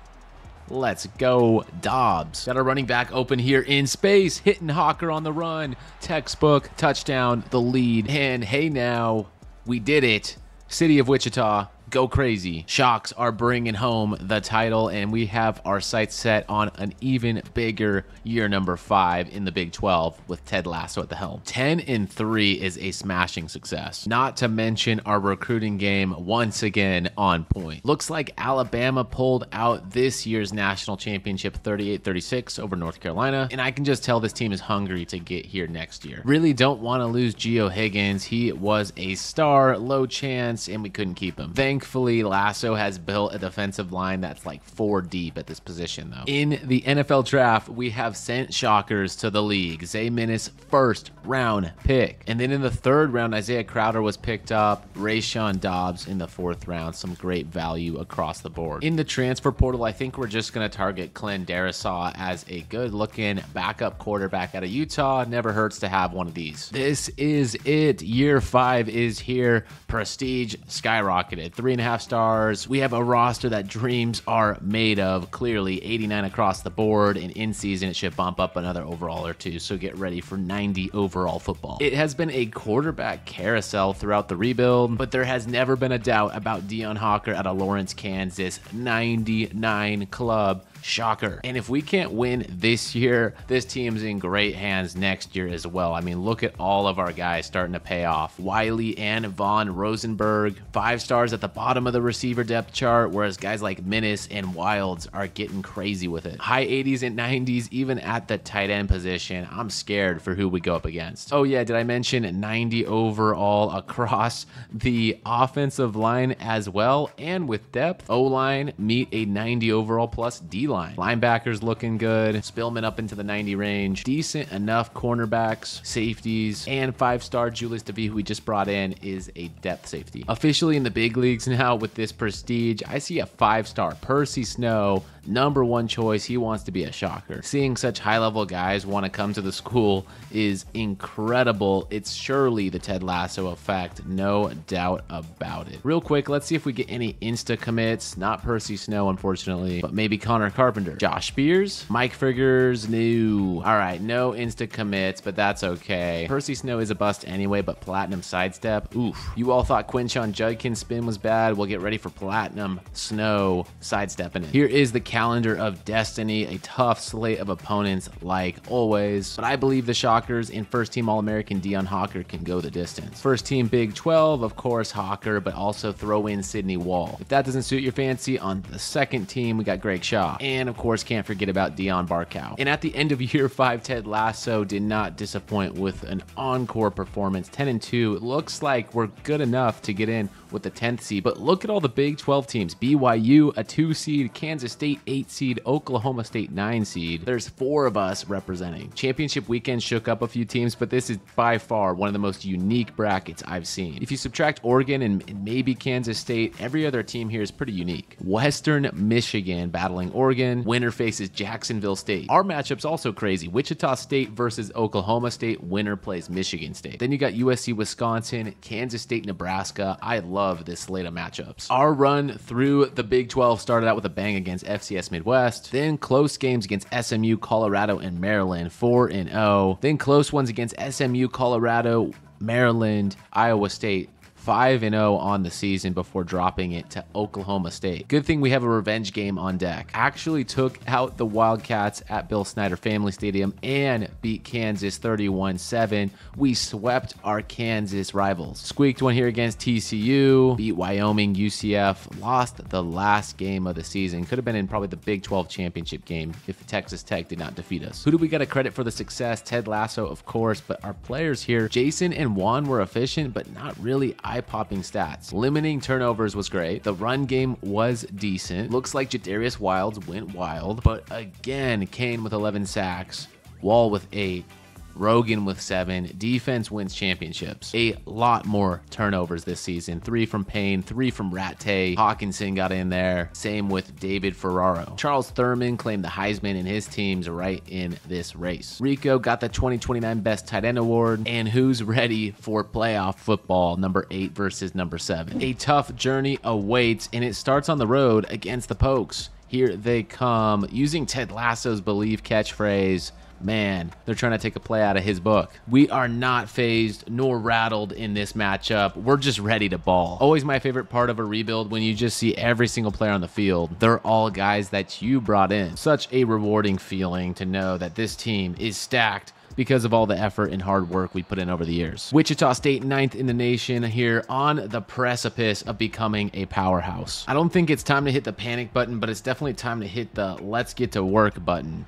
Let's go, Dobbs. Got a running back open here in space, hitting Hawker on the run. Textbook, touchdown, the lead. And hey, now we did it. City of Wichita, go crazy. Shocks are bringing home the title, and we have our sights set on an even bigger year number five in the Big 12 with Ted Lasso at the helm. 10 and 3 is a smashing success. Not to mention our recruiting game once again on point. Looks like Alabama pulled out this year's national championship 38 36 over North Carolina, and I can just tell this team is hungry to get here next year. Really don't want to lose Geo Higgins. He was a star, low chance, and we couldn't keep him. Thank Thankfully, Lasso has built a defensive line that's like four deep at this position, though. In the NFL draft, we have sent shockers to the league. Zay Minnis, first round pick. And then in the third round, Isaiah Crowder was picked up. Rayshawn Dobbs in the fourth round. Some great value across the board. In the transfer portal, I think we're just going to target Clint Darrisaw as a good looking backup quarterback out of Utah. Never hurts to have one of these. This is it. Year five is here. Prestige skyrocketed. Three three and a half stars. We have a roster that dreams are made of. Clearly, 89 across the board, and in season it should bump up another overall or two. So get ready for 90 overall football. It has been a quarterback carousel throughout the rebuild, but there has never been a doubt about Deion Hawker out of Lawrence, Kansas. 99 club Shocker. And if we can't win this year, this team's in great hands next year as well. I mean, look at all of our guys starting to pay off. Wiley and Von Rosenberg, five stars at the bottom of the receiver depth chart, whereas guys like Minnis and Wilds are getting crazy with it. High 80s and 90s, even at the tight end position. I'm scared for who we go up against. Oh, yeah, did I mention 90 overall across the offensive line as well? And with depth, O line meet a 90 overall plus D line. Linebackers looking good. Spillman up into the 90 range. Decent enough cornerbacks, safeties, and five-star Julius DeVee, who we just brought in, is a depth safety. Officially in the big leagues now with this prestige, I see a five-star Percy Snow number one choice. He wants to be a shocker. Seeing such high level guys want to come to the school is incredible. It's surely the Ted Lasso effect, no doubt about it. Real quick, let's see if we get any insta commits. Not Percy Snow, unfortunately, but maybe Connor Carpenter. Josh Spears, Mike Friggers, new. All right, no insta commits, but that's okay. Percy Snow is a bust anyway, but Platinum sidestep, oof. You all thought Quinshon Judkins spin was bad. We'll get ready for Platinum Snow sidestepping it. Here is the calendar of destiny, a tough slate of opponents like always. But I believe the Shockers and first team All American Deion Hawker can go the distance. First team Big 12, of course, Hawker, but also throw in Sydney Wall. If that doesn't suit your fancy, on the second team, we got Greg Shaw. And of course, can't forget about Dion Barkow. And at the end of year five, Ted Lasso did not disappoint with an encore performance 10 and 2. It looks like we're good enough to get in with the 10th seed. But look at all the Big 12 teams BYU, a 2 seed, Kansas State, 8 seed, Oklahoma State, 9 seed. There's four of us representing. Championship weekend shook up a few teams, but this is by far one of the most unique brackets I've seen. If you subtract Oregon and maybe Kansas State, every other team here is pretty unique. Western Michigan battling Oregon. Winner faces Jacksonville State. Our matchup's also crazy. Wichita State versus Oklahoma State. Winner plays Michigan State. Then you got USC, Wisconsin, Kansas State, Nebraska. I love this slate of matchups. Our run through the Big 12 started out with a bang against FCS Midwest, then close games against SMU, Colorado, and Maryland, 4 0. Then close ones against SMU, Colorado, Maryland, Iowa State, 5-0 on the season before dropping it to Oklahoma State. Good thing we have a revenge game on deck. Actually took out the Wildcats at Bill Snyder Family Stadium and beat Kansas 31-7. We swept our Kansas rivals. Squeaked one here against TCU, beat Wyoming, UCF, lost the last game of the season. Could have been in probably the Big 12 championship game if Texas Tech did not defeat us. Who do we got to credit for the success? Ted Lasso, of course, but our players here, Jason and Juan were efficient, but not really eye-popping stats. Limiting turnovers was great. The run game was decent. Looks like Jadarius Wilds went wild, but again, Kane with 11 sacks, Wall with 8, Rogan with seven. Defense wins championships. A lot more turnovers this season. Three from Payne, three from Rattay. Hawkinson got in there. Same with David Ferraro. Charles Thurman claimed the Heisman and his team's right in this race. Rico got the 2029 Best Tight End Award. And who's ready for playoff football? Number eight versus number seven. A tough journey awaits, and it starts on the road against the Pokes. Here they come, using Ted Lasso's believe catchphrase man, they're trying to take a play out of his book. We are not fazed nor rattled in this matchup. We're just ready to ball. Always my favorite part of a rebuild when you just see every single player on the field. They're all guys that you brought in. Such a rewarding feeling to know that this team is stacked because of all the effort and hard work we put in over the years. Wichita State ninth in the nation here on the precipice of becoming a powerhouse. I don't think it's time to hit the panic button, but it's definitely time to hit the let's get to work button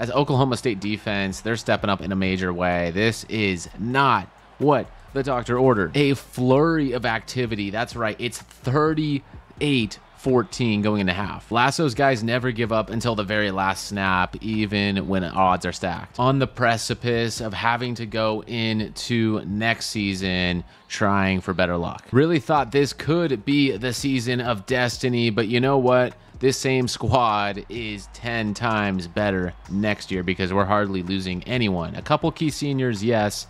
as Oklahoma State defense, they're stepping up in a major way. This is not what the doctor ordered. A flurry of activity. That's right. It's 38 14 going into half. Lasso's guys never give up until the very last snap, even when odds are stacked. On the precipice of having to go into next season trying for better luck. Really thought this could be the season of destiny, but you know what? This same squad is 10 times better next year because we're hardly losing anyone. A couple key seniors, yes,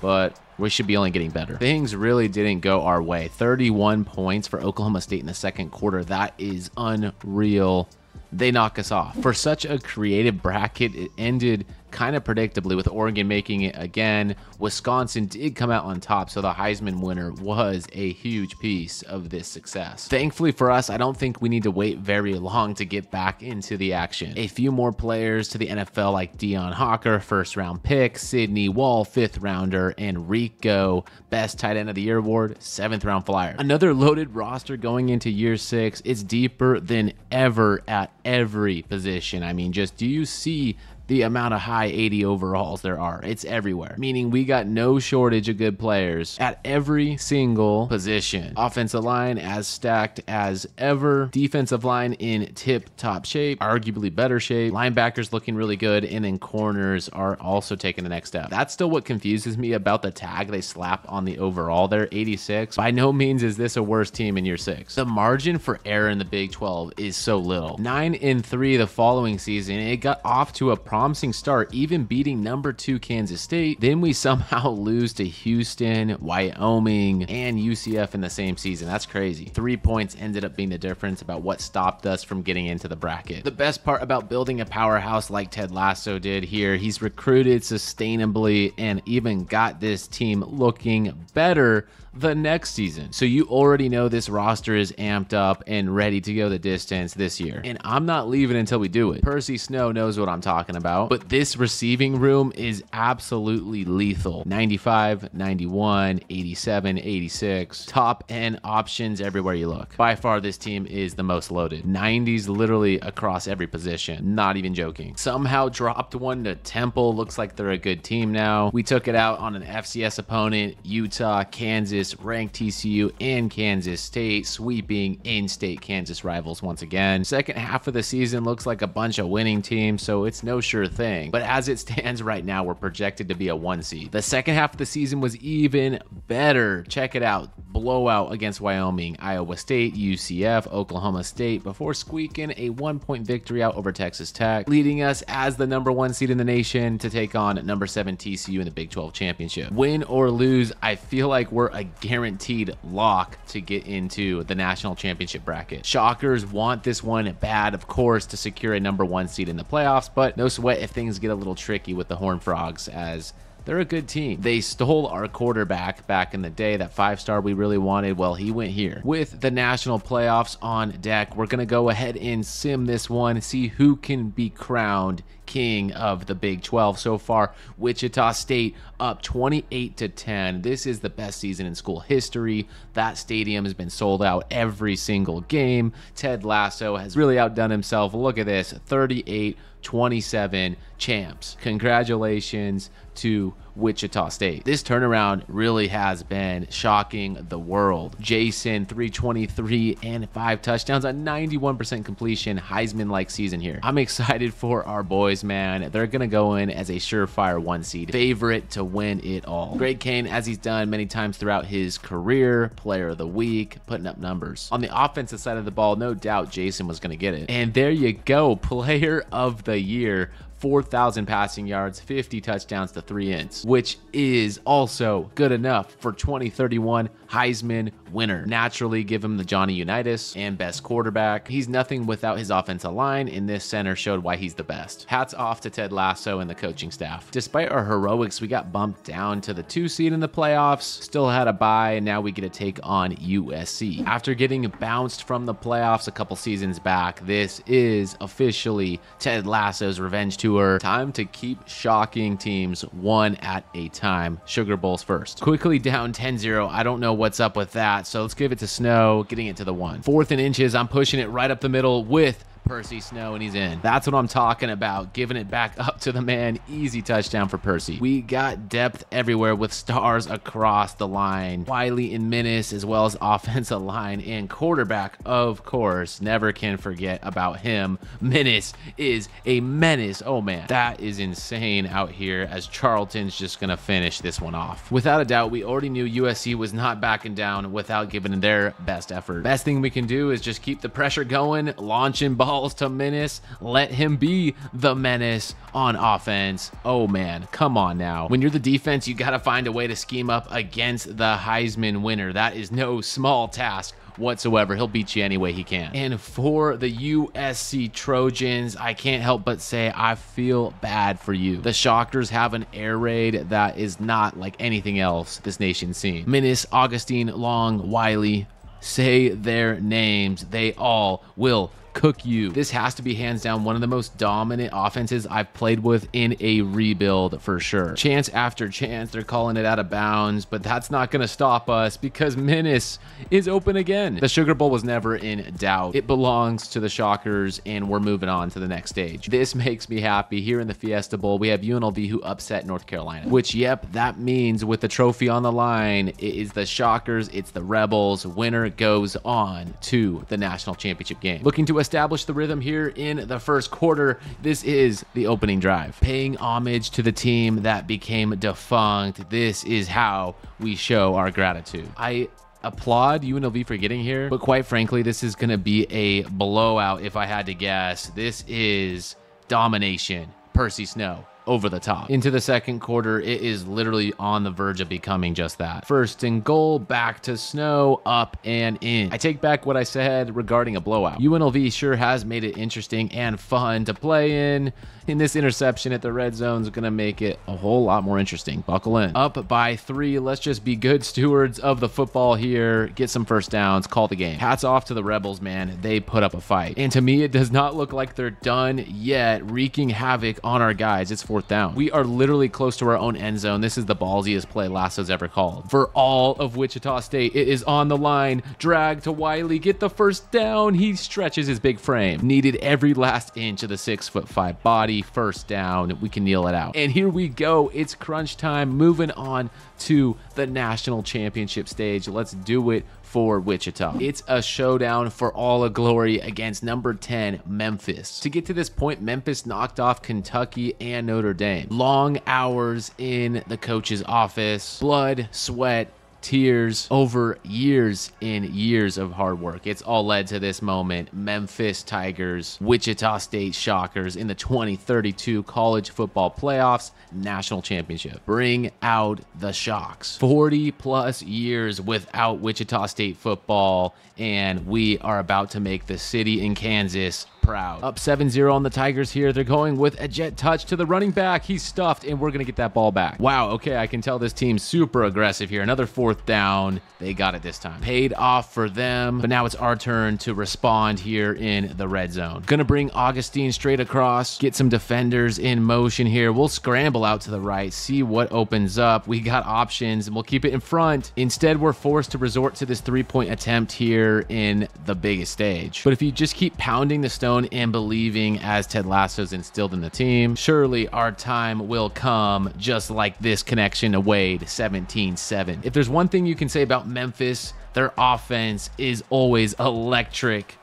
but we should be only getting better. Things really didn't go our way. 31 points for Oklahoma State in the second quarter. That is unreal. They knock us off. For such a creative bracket, it ended kind of predictably with Oregon making it again. Wisconsin did come out on top, so the Heisman winner was a huge piece of this success. Thankfully for us, I don't think we need to wait very long to get back into the action. A few more players to the NFL like Dion Hawker, first round pick, Sydney Wall, fifth rounder, and Rico, best tight end of the year award, seventh round flyer. Another loaded roster going into year six. It's deeper than ever at every position. I mean, just do you see the amount of high 80 overalls there are. It's everywhere, meaning we got no shortage of good players at every single position. Offensive line as stacked as ever. Defensive line in tip top shape, arguably better shape. Linebackers looking really good, and then corners are also taking the next step. That's still what confuses me about the tag they slap on the overall there, 86. By no means is this a worse team in year six. The margin for error in the Big 12 is so little. Nine in three the following season, it got off to a promising start, even beating number two Kansas State. Then we somehow lose to Houston, Wyoming, and UCF in the same season. That's crazy. Three points ended up being the difference about what stopped us from getting into the bracket. The best part about building a powerhouse like Ted Lasso did here, he's recruited sustainably and even got this team looking better the next season. So you already know this roster is amped up and ready to go the distance this year. And I'm not leaving until we do it. Percy Snow knows what I'm talking about, but this receiving room is absolutely lethal. 95, 91, 87, 86, top end options everywhere you look. By far, this team is the most loaded. 90s literally across every position. Not even joking. Somehow dropped one to Temple. Looks like they're a good team now. We took it out on an FCS opponent, Utah, Kansas, ranked TCU and Kansas State, sweeping in-state Kansas rivals once again. Second half of the season looks like a bunch of winning teams, so it's no sure thing. But as it stands right now, we're projected to be a one seed. The second half of the season was even better. Check it out. Blowout against Wyoming, Iowa State, UCF, Oklahoma State before squeaking a one-point victory out over Texas Tech, leading us as the number one seed in the nation to take on number seven TCU in the Big 12 championship. Win or lose, I feel like we're a guaranteed lock to get into the national championship bracket. Shockers want this one bad, of course, to secure a number one seed in the playoffs, but no sweat if things get a little tricky with the Horn Frogs as They're a good team. They stole our quarterback back in the day, that five star we really wanted. Well, he went here. With the national playoffs on deck, we're going to go ahead and sim this one, see who can be crowned king of the Big 12 so far. Wichita State up 28 to 10. This is the best season in school history. That stadium has been sold out every single game. Ted Lasso has really outdone himself. Look at this 38 27 champs. Congratulations to Wichita State. This turnaround really has been shocking the world. Jason, 323 and five touchdowns, a 91% completion, Heisman like season here. I'm excited for our boys, man. They're going to go in as a surefire one seed, favorite to win it all. Greg Kane, as he's done many times throughout his career, player of the week, putting up numbers. On the offensive side of the ball, no doubt Jason was going to get it. And there you go, player of the year 4,000 passing yards, 50 touchdowns to three ints, which is also good enough for 2031 Heisman winner. Naturally, give him the Johnny Unitas and best quarterback. He's nothing without his offensive line, and this center showed why he's the best. Hats off to Ted Lasso and the coaching staff. Despite our heroics, we got bumped down to the two seed in the playoffs, still had a bye, and now we get to take on USC. After getting bounced from the playoffs a couple seasons back, this is officially Ted Lasso's revenge tour. Time to keep shocking teams one at a time. Sugar Bowls first. Quickly down 10 0. I don't know what's up with that. So let's give it to Snow, getting it to the one. Fourth and inches, I'm pushing it right up the middle with Percy Snow and he's in. That's what I'm talking about. Giving it back up to the man. Easy touchdown for Percy. We got depth everywhere with stars across the line. Wiley and Menace, as well as offensive line and quarterback, of course. Never can forget about him. Menace is a menace. Oh man, that is insane out here as Charlton's just going to finish this one off. Without a doubt, we already knew USC was not backing down without giving their best effort. Best thing we can do is just keep the pressure going, launching balls calls to Menace. Let him be the menace on offense. Oh man, come on now. When you're the defense, you got to find a way to scheme up against the Heisman winner. That is no small task whatsoever. He'll beat you any way he can. And for the USC Trojans, I can't help but say I feel bad for you. The Shockers have an air raid that is not like anything else this nation's seen. Menace, Augustine, Long, Wiley, say their names. They all will cook you. This has to be hands down one of the most dominant offenses I've played with in a rebuild for sure. Chance after chance, they're calling it out of bounds, but that's not going to stop us because Menace is open again. The Sugar Bowl was never in doubt. It belongs to the Shockers, and we're moving on to the next stage. This makes me happy. Here in the Fiesta Bowl, we have UNLV who upset North Carolina, which, yep, that means with the trophy on the line, it is the Shockers, it's the Rebels. Winner goes on to the national championship game. Looking to establish the rhythm here in the first quarter. This is the opening drive. Paying homage to the team that became defunct. This is how we show our gratitude. I applaud UNLV for getting here, but quite frankly, this is going to be a blowout if I had to guess. This is domination. Percy Snow over the top. Into the second quarter, it is literally on the verge of becoming just that. First and goal, back to Snow, up and in. I take back what I said regarding a blowout. UNLV sure has made it interesting and fun to play in. In this interception at the red zone is going to make it a whole lot more interesting. Buckle in. Up by three. Let's just be good stewards of the football here. Get some first downs. Call the game. Hats off to the Rebels, man. They put up a fight. And to me, it does not look like they're done yet, wreaking havoc on our guys. It's fourth down. We are literally close to our own end zone. This is the ballsiest play Lasso's ever called. For all of Wichita State, it is on the line. Drag to Wiley. Get the first down. He stretches his big frame. Needed every last inch of the six foot five body first down. We can kneel it out. And here we go. It's crunch time. Moving on to the national championship stage. Let's do it for Wichita. It's a showdown for all of glory against number 10, Memphis. To get to this point, Memphis knocked off Kentucky and Notre Dame. Long hours in the coach's office, blood, sweat, tears over years and years of hard work. It's all led to this moment. Memphis Tigers, Wichita State Shockers in the 2032 college football playoffs national championship. Bring out the Shocks. 40 plus years without Wichita State football, and we are about to make the city in Kansas proud. Up 7-0 on the Tigers here. They're going with a jet touch to the running back. He's stuffed, and we're going to get that ball back. Wow, okay, I can tell this team's super aggressive here. Another fourth down. They got it this time. Paid off for them, but now it's our turn to respond here in the red zone. Gonna bring Augustine straight across, get some defenders in motion here. We'll scramble out to the right, see what opens up. We got options, and we'll keep it in front. Instead, we're forced to resort to this three-point attempt here in the biggest stage. But if you just keep pounding the stone and believing as Ted Lasso's instilled in the team, surely our time will come just like this connection to Wade 17-7. If there's one thing you can say about Memphis, their offense is always electric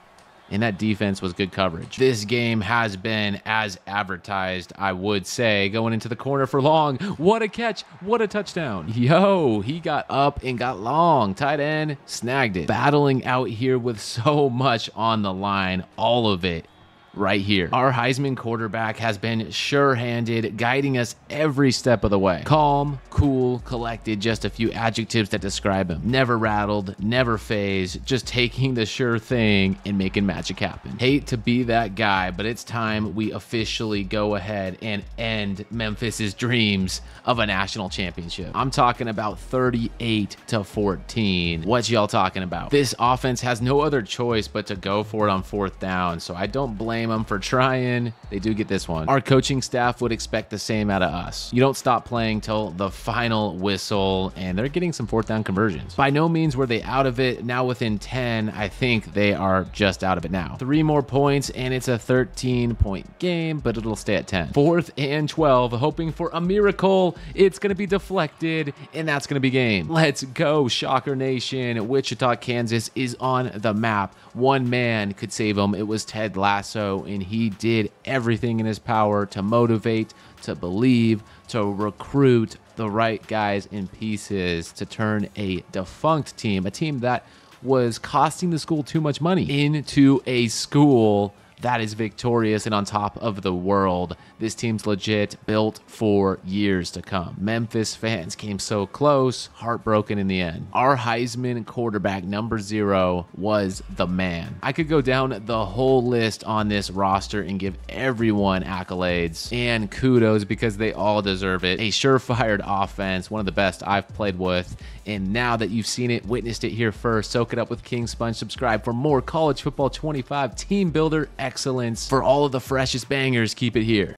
and that defense was good coverage. This game has been as advertised, I would say, going into the corner for long. What a catch! What a touchdown! Yo, he got up and got long. Tight end snagged it. Battling out here with so much on the line, all of it right here. Our Heisman quarterback has been sure handed, guiding us every step of the way. Calm, cool, collected, just a few adjectives that describe him. Never rattled, never fazed, just taking the sure thing and making magic happen. Hate to be that guy, but it's time we officially go ahead and end Memphis's dreams of a national championship. I'm talking about 38 to 14. What y'all talking about? This offense has no other choice but to go for it on fourth down, so I don't blame blame them for trying. They do get this one. Our coaching staff would expect the same out of us. You don't stop playing till the final whistle, and they're getting some fourth down conversions. By no means were they out of it. Now within 10, I think they are just out of it now. Three more points, and it's a 13 point game, but it'll stay at 10. Fourth and 12, hoping for a miracle. It's going to be deflected, and that's going to be game. Let's go, Shocker Nation. Wichita, Kansas is on the map. One man could save them. It was Ted Lasso and he did everything in his power to motivate, to believe, to recruit the right guys in pieces to turn a defunct team, a team that was costing the school too much money, into a school that is victorious and on top of the world. This team's legit, built for years to come. Memphis fans came so close, heartbroken in the end. Our Heisman quarterback, number zero, was the man. I could go down the whole list on this roster and give everyone accolades and kudos because they all deserve it. A surefire offense, one of the best I've played with. And now that you've seen it, witnessed it here first, soak it up with King Sponge. Subscribe for more College Football 25 Team Builder excellence. For all of the freshest bangers, keep it here.